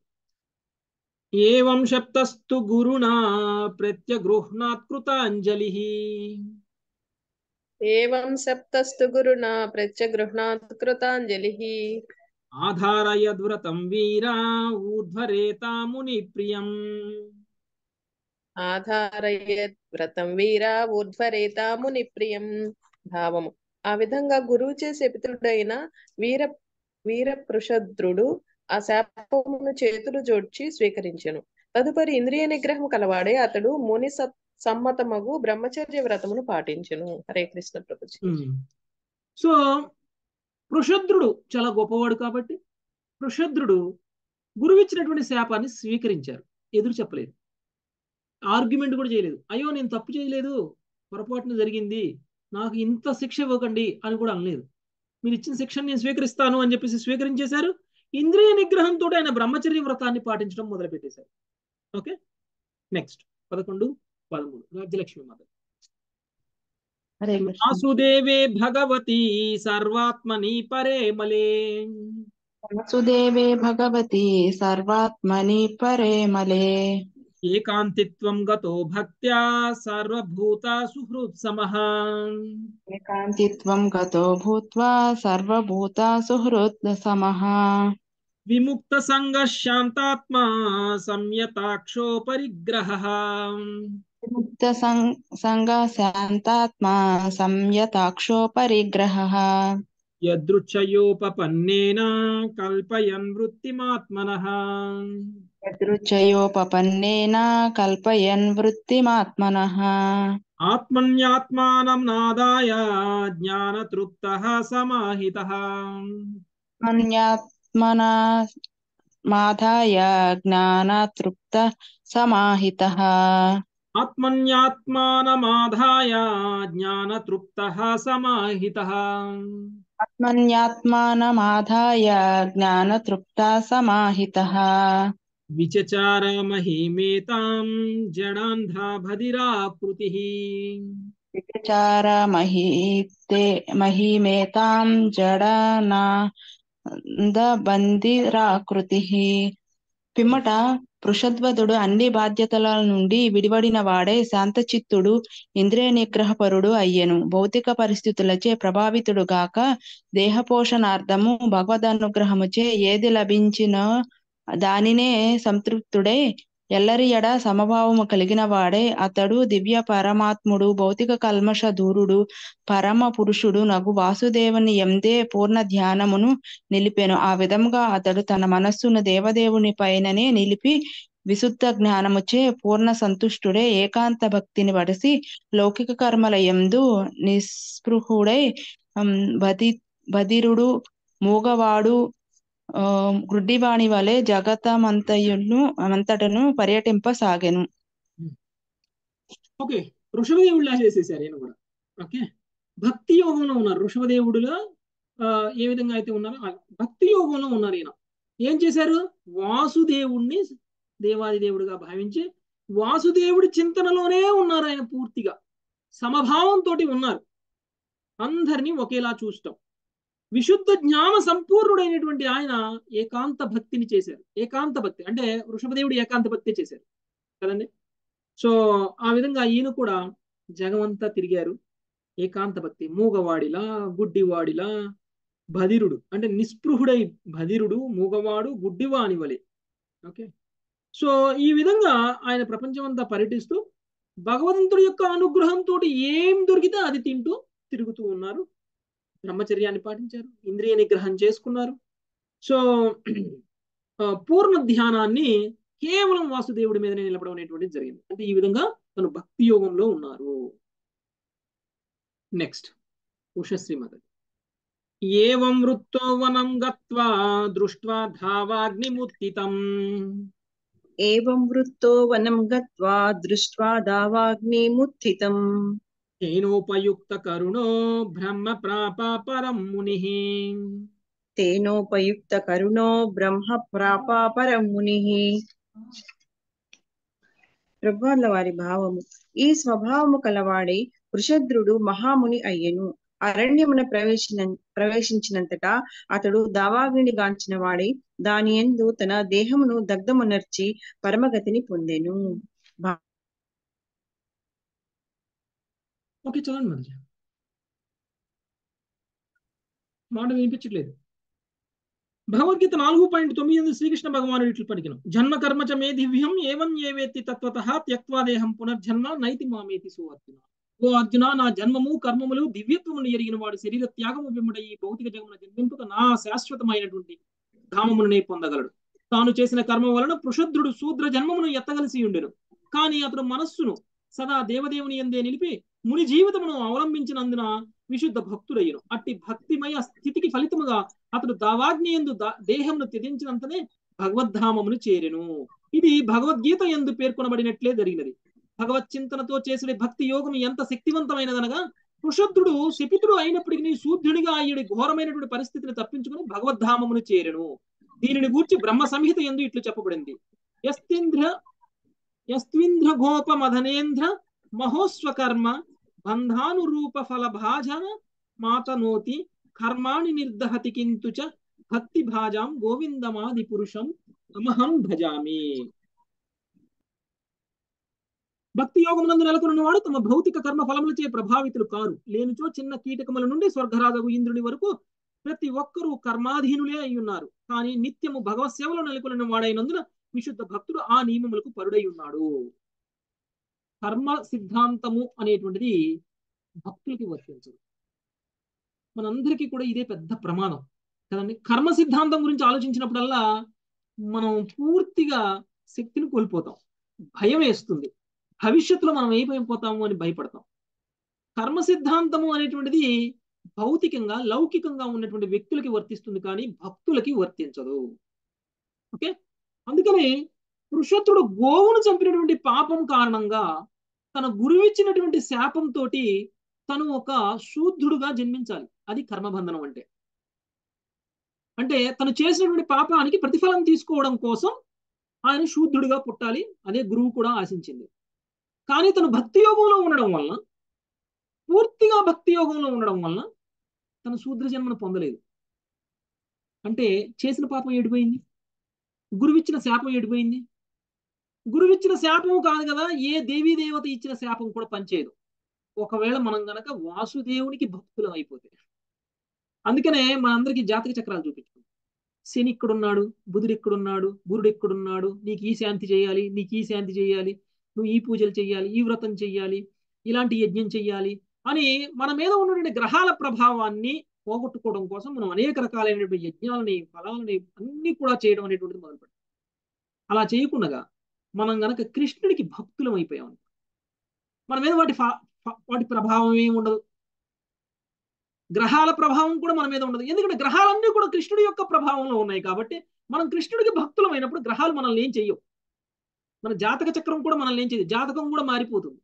ఏం శప్తస్తు గురుణా ప్రత్యగృహ్ణాత్ కృతాంజలి. ఏవం శబ్దస్తు గురునా ప్రత్యగృహ్ణాత్ కృతాంజలి. ఆధారయద్వ్రతం వీరా ఊర్ధ్వరేతా ముని ప్రియం ఆధారయత్ వ్రతం వీరా ఊర్ధ్వరేతా ముని ప్రియం భావము. ఆ విధంగా గురువు చేసే పితృడైన వీర వీర పృషద్రుడు ఆ శాపమును చేతులు జోడ్చి స్వీకరించెను. తదుపరి ఇంద్రియ నిగ్రహం కలవాడే అతడు ముని సమ్మతమగు బ్రహ్మచర్య వ్రతమును పాటించెను. హరే కృష్ణ ప్రభుజీ. సో పృషద్రుడు చాలా గొప్పవాడు కాబట్టి పృషద్రుడు గురువు ఇచ్చినటువంటి శాపాన్ని స్వీకరించారు. ఎదురు చెప్పలేదు. ఆర్గ్యుమెంట్ కూడా చేయలేదు. అయ్యో నేను తప్పు చేయలేదు. పొరపాటున జరిగింది. నాకు ఇంత శిక్ష ఇవ్వకండి అని కూడా అనలేదు. మీరు ఇచ్చిన శిక్షను నేను స్వీకరిస్తాను అని చెప్పేసి స్వీకరించేశారు. ఇంద్రియ నిగ్రహంతో ఆయన బ్రహ్మచర్య వ్రతాన్ని పాటించడం మొదలుపెట్టేశారు. ఓకే? నెక్స్ట్ పదకొండు పదమూడు. రాజ్యలక్ష్మి మాత. वासुदेवे भगवती सर्वात्मनि परे मले। वासुदेवे भगवती सर्वात्मनि परे मले। एकान्तित्वं गतो भक्त्या सर्वभूता सुहृत् समः एकांतित्वं गतो भूत्वा सर्वभूता सुहृत् समः विमुक्त संग शांतात्मा सम्यताक्षो परिग्रहः मुक्तसङ्गशान्तात्मा संयताक्षोपरिग्रहः यदृच्छयोपपन्नेन कल्पयन् वृत्तिमात्मनः यदृच्छयोपपन्नेन कल्पयन् वृत्तिमात्मनः आत्मन्यात्मानं नादाय ज्ञानतृप्तः समाहितः। आत्मन्यात्मना माधाय ज्ञानतृप्तः समाहितः। आत्मन्यात्मानमाधाय ज्ञानतृप्तः समाहितः। आत्मन्यात्मानमाधाय ज्ञानतृप्ता समाहितः। विचचार महीमेतां जडान्ध्राभदिराकृतिः। विचचार महीते महीमेतां जडनान्दबन्दिराकृतिः। पिमट వృషధ్వదుడు అన్ని బాధ్యతల నుండి విడివడిన వాడే శాంతచిత్తుడు ఇంద్రియ నిగ్రహపరుడు అయ్యెను. భౌతిక పరిస్థితులచే ప్రభావితుడు గాక దేహపోషణార్థము భగవదనుగ్రహముచే ఏది లభించిన దానినే సంతృప్తుడై ఎల్లరి సమభావము కలిగిన వాడే అతడు దివ్య పరమాత్ముడు భౌతిక కల్మష దూరుడు పరమ పురుషుడు నగు వాసుదేవుని ఎందే పూర్ణ ధ్యానమును నిలిపెను. ఆ విధముగా అతడు తన మనస్సును దేవదేవుని పైననే నిలిపి విశుద్ధ జ్ఞానముచే పూర్ణ సంతుష్టుడే ఏకాంత భక్తిని వడసి లౌకిక కర్మల యందు నిస్పృహుడై బది బదిరుడు మూగవాడు గుడ్డివాణి వలె జగతమంతయును అంతటను పర్యటింపసాగెను. Hmm. ఓకే ఋషభదేవుడిలా చేసేసారు ఈయన కూడా. ఓకే భక్తి యోగంలో ఉన్నారు. ఋషభదేవుడుగా ఏ విధంగా అయితే ఉన్నారో భక్తి యోగంలో ఉన్నారు ఈయన. ఏం చేశారు? వాసుదేవుణ్ణి దేవాది దేవుడిగా భావించి వాసుదేవుడి చింతనలోనే ఉన్నారు ఆయన పూర్తిగా. సమభావంతో ఉన్నారు. అందరినీ ఒకేలా చూస్తాం. విశుద్ధ జ్ఞాన సంపూర్ణుడైనటువంటి ఆయన ఏకాంత భక్తిని చేశారు. ఏకాంత భక్తి అంటే వృషభదేవుడు ఏకాంత భక్తి చేశారు. కదండి? సో ఆ విధంగా ఈయన కూడా జగమంతా తిరిగారు. ఏకాంత భక్తి మూగవాడిలా గుడ్డివాడిలా బధిరుడు అంటే నిస్పృహుడై బధిరుడు మూగవాడు గుడ్డివాని వలె. ఓకే? సో ఈ విధంగా ఆయన ప్రపంచమంతా పర్యటిస్తూ భగవంతుడి యొక్క అనుగ్రహంతో ఏం దొరికితే అది తింటూ తిరుగుతూ ఉన్నారు. బ్రహ్మచర్యాన్ని పాటించారు ఇంద్రియ నిగ్రహం చేసుకున్నారు. సో పూర్ణ ధ్యానాన్ని కేవలం వాసుదేవుడి మీదనే నిలబడం అనేటువంటిది జరిగింది. అంటే ఈ విధంగా తను భక్తి యోగంలో ఉన్నారు. నెక్స్ట్ ఉషశ్రీ ఉషశ్రీమతి. ఏవం వృత్తో వనం గత్వా దృష్ట్వా ధావాగ్నిముత్తితం. ఏవం వృత్తో వనం గత్వా దృష్ట్వా దావాగ్నిముత్థితం తేనోపయుక్త కరుణో బ్రహ్మ ప్రాప పరం ముని తేనోపయుక్త కరుణో బ్రహ్మ ప్రాప పరం ముని ప్రభువార్ల వారి భావము. ఈ స్వభావము కలవాడై వృషద్రుడు మహాముని అయ్యెను. అరణ్యమున ప్రవేశిన ప్రవేశించినంతటా అతడు దావాగ్ని గాంచిన వాడై దాని యందు తన దేహమును దగ్ధమునర్చి పరమగతిని పొందెను. ఓకే చదవండి మధుజ మాట వినిపించట్లేదు. భగవద్గీత నాలుగు పాయింట్ తొమ్మిది ఎనిమిది శ్రీకృష్ణ భగవానుడు ఇట్లు పలికిన. జన్మ కర్మ చ మే దివ్యం ఏవం ఏవేత్తి తత్వత త్యక్వా దేహం పునర్జన్మ నైతి మామేతి సో అర్జున ఓ అర్జున నా జన్మము కర్మములు దివ్యత్వమును ఎరిగిన వాడు శరీర త్యాగము వెంబడ ఈ భౌతిక జగమున జన్మింపుక నా శాశ్వతమైనటువంటి ధామమునే పొందగలడు. తాను చేసిన కర్మ వలన పృషద్రుడు శూద్ర జన్మమును ఎత్తగలిసి ఉండెను. కానీ అతడు మనస్సును సదా దేవదేవుని ఎందే నిలిపి ముని జీవితమును అవలంబించినందున విశుద్ధ భక్తుడయ్యను. అట్టి భక్తిమయ స్థితికి ఫలితముగా అతడు దావాగ్ని దేహమును త్యజించినంతనే భగవద్ధామమును చేరెను. ఇది భగవద్గీత ఎందు పేర్కొనబడినట్లే జరిగినది. భగవత్ చింతనతో చేసిన భక్తి యోగం ఎంత శక్తివంతమైనదనగా కుషద్రుడు శపితుడు అయినప్పటికీ శూద్రునిగా అయ్యడి ఘోరమైనటువంటి పరిస్థితిని తప్పించుకుని భగవద్ధామమును చేరెను. దీనిని గూర్చి బ్రహ్మ సంహిత ఎందు ఇట్లు చెప్పబడింది. యస్తింద్ర యస్వింద్ర గోప మధనేంద్ర మహోస్వకర్మ బంధానురూప ఫలభాజన మాతనోతి కర్మాణి నిర్దహతి కింతు చ భక్తి భాజాం గోవిందమాది పురుషం అమహం భజామి భక్తి యోగమునందు నెలకొన్న వాడు తమ భౌతిక కర్మ ఫలములచే ప్రభావితులు కారు. లేనిచో చిన్న కీటకముల నుండి స్వర్గరాజగు ఇంద్రుని వరకు ప్రతి ఒక్కరూ కర్మాధీనులే అయి ఉన్నారు కానీ నిత్యము భగవత్ సేవలో నెలకొన్న వాడైనందున విశుద్ధ భక్తుడు ఆ నియమములకు పరుడై ఉన్నాడు. కర్మ సిద్ధాంతము అనేటువంటిది భక్తులకి వర్తించదు. మనందరికీ కూడా ఇదే పెద్ద ప్రమాదం. కదండి? కర్మ సిద్ధాంతం గురించి ఆలోచించినప్పుడల్లా మనం పూర్తిగా శక్తిని కోల్పోతాం. భయం వేస్తుంది. భవిష్యత్తులో మనం ఏమైపోతాము అని భయపడతాం. కర్మ సిద్ధాంతము అనేటువంటిది భౌతికంగా లౌకికంగా ఉన్నటువంటి వ్యక్తులకి వర్తిస్తుంది కానీ భక్తులకి వర్తించదు. ఓకే? అందుకని పురుషోత్తుడు గోవును చంపినటువంటి పాపం కారణంగా తన గురువిచ్చినటువంటి శాపంతో తను ఒక శూద్రుడుగా జన్మించాలి. అది కర్మబంధనం అంటే. అంటే తను చేసినటువంటి పాపానికి ప్రతిఫలం తీసుకోవడం కోసం ఆయన శూద్రుడిగా పుట్టాలి. అదే గురువు కూడా ఆశించింది. కానీ తను భక్తి యోగంలో ఉండడం వలన పూర్తిగా భక్తి యోగంలో ఉండడం వలన తను శూద్ర జన్మను పొందలేదు. అంటే చేసిన పాపం ఏడిపోయింది? గురువిచ్చిన శాపం ఏడిపోయింది? గురువిచ్చిన శాపం కాదు కదా ఏ దేవీ దేవత ఇచ్చిన శాపం కూడా పనిచేయదు. ఒకవేళ మనం గనక వాసుదేవునికి భక్తులం అయిపోతే. అందుకనే మనందరికీ జాతక చక్రాలు చూపించుకుంటాం శని ఇక్కడున్నాడు బుధుడు ఇక్కడున్నాడు గురుడు ఇక్కడున్నాడు నీకు ఈ శాంతి చేయాలి నీకు ఈ శాంతి చేయాలి నువ్వు ఈ పూజలు చేయాలి ఈ వ్రతం చెయ్యాలి ఇలాంటి యజ్ఞం చెయ్యాలి అని మన మీద ఉన్నటువంటి గ్రహాల ప్రభావాన్ని పోగొట్టుకోవడం కోసం మనం అనేక రకాలైనటువంటి యజ్ఞాలని ఫలాలని అన్ని కూడా చేయడం అనేటువంటిది మొదలుపెట్టాం. అలా చేయకుండా మనం గనక కృష్ణుడికి భక్తులం అయిపోయాం మన మీద వాటి వాటి ప్రభావం ఏమి ఉండదు. గ్రహాల ప్రభావం కూడా మన మీద ఉండదు. ఎందుకంటే గ్రహాలన్నీ కూడా కృష్ణుడి యొక్క ప్రభావంలో ఉన్నాయి కాబట్టి మనం కృష్ణుడికి భక్తులం అయినప్పుడు గ్రహాలు మనల్ని ఏం చెయ్యవు. మన జాతక చక్రం కూడా మనల్ని ఏం చేయదు జాతకం కూడా మారిపోతుంది.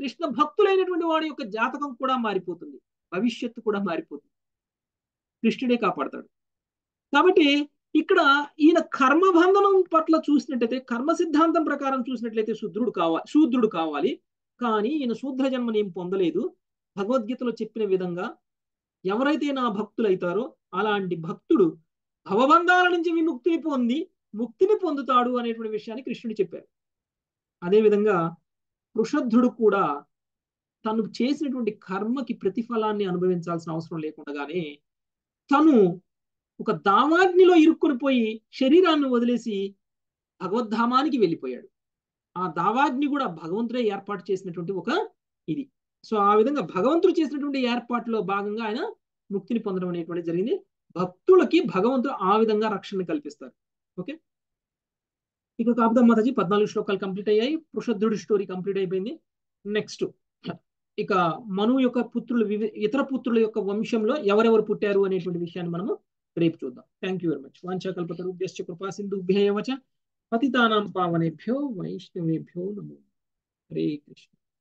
కృష్ణ భక్తులైనటువంటి వాడి యొక్క జాతకం కూడా మారిపోతుంది. భవిష్యత్తు కూడా మారిపోతుంది. కృష్ణుడే కాపాడతాడు. కాబట్టి ఇక్కడ ఈయన కర్మబంధనం పట్ల చూసినట్టయితే కర్మ సిద్ధాంతం ప్రకారం చూసినట్లయితే శూద్రుడు కావాలి శూద్రుడు కావాలి. కానీ ఈయన శూద్ర జన్మని ఏం పొందలేదు. భగవద్గీతలో చెప్పిన విధంగా ఎవరైతే నా భక్తులు అలాంటి భక్తుడు భవబంధాల నుంచి విముక్తిని పొంది ముక్తిని పొందుతాడు అనేటువంటి విషయాన్ని కృష్ణుడు చెప్పారు. అదేవిధంగా వృషద్ధుడు కూడా తను చేసినటువంటి కర్మకి ప్రతిఫలాన్ని అనుభవించాల్సిన అవసరం లేకుండానే తను ఒక దావాగ్నిలో ఇరుక్కుని పోయి శరీరాన్ని వదిలేసి భగవద్ధామానికి వెళ్ళిపోయాడు. ఆ దావాగ్ని కూడా భగవంతుడే ఏర్పాటు చేసినటువంటి ఒక ఇది. సో ఆ విధంగా భగవంతుడు చేసినటువంటి ఏర్పాటులో భాగంగా ఆయన ముక్తిని పొందడం అనేటువంటి జరిగింది. భక్తులకి భగవంతుడు ఆ విధంగా రక్షణ కల్పిస్తారు. ఓకే? ఇక కాపుదా మాతాజీ పద్నాలుగు శ్లోకాలు కంప్లీట్ అయ్యాయి. పురుషద్ధుడి స్టోరీ కంప్లీట్ అయిపోయింది. నెక్స్ట్ ఇక మను యొక్క పుత్రులు ఇతర పుత్రుల యొక్క వంశంలో ఎవరెవరు పుట్టారు అనేటువంటి విషయాన్ని మనము రేపు చూద్దాం థ్యాంక్ యూ వెరీ మచ్ వాంఛాకల్పతరుభ్యశ్చ కృపా సింధుభ్యేవ చ పతితానాం పావనేభ్యో వైష్ణవేభ్యో నమో హరే కృష్ణ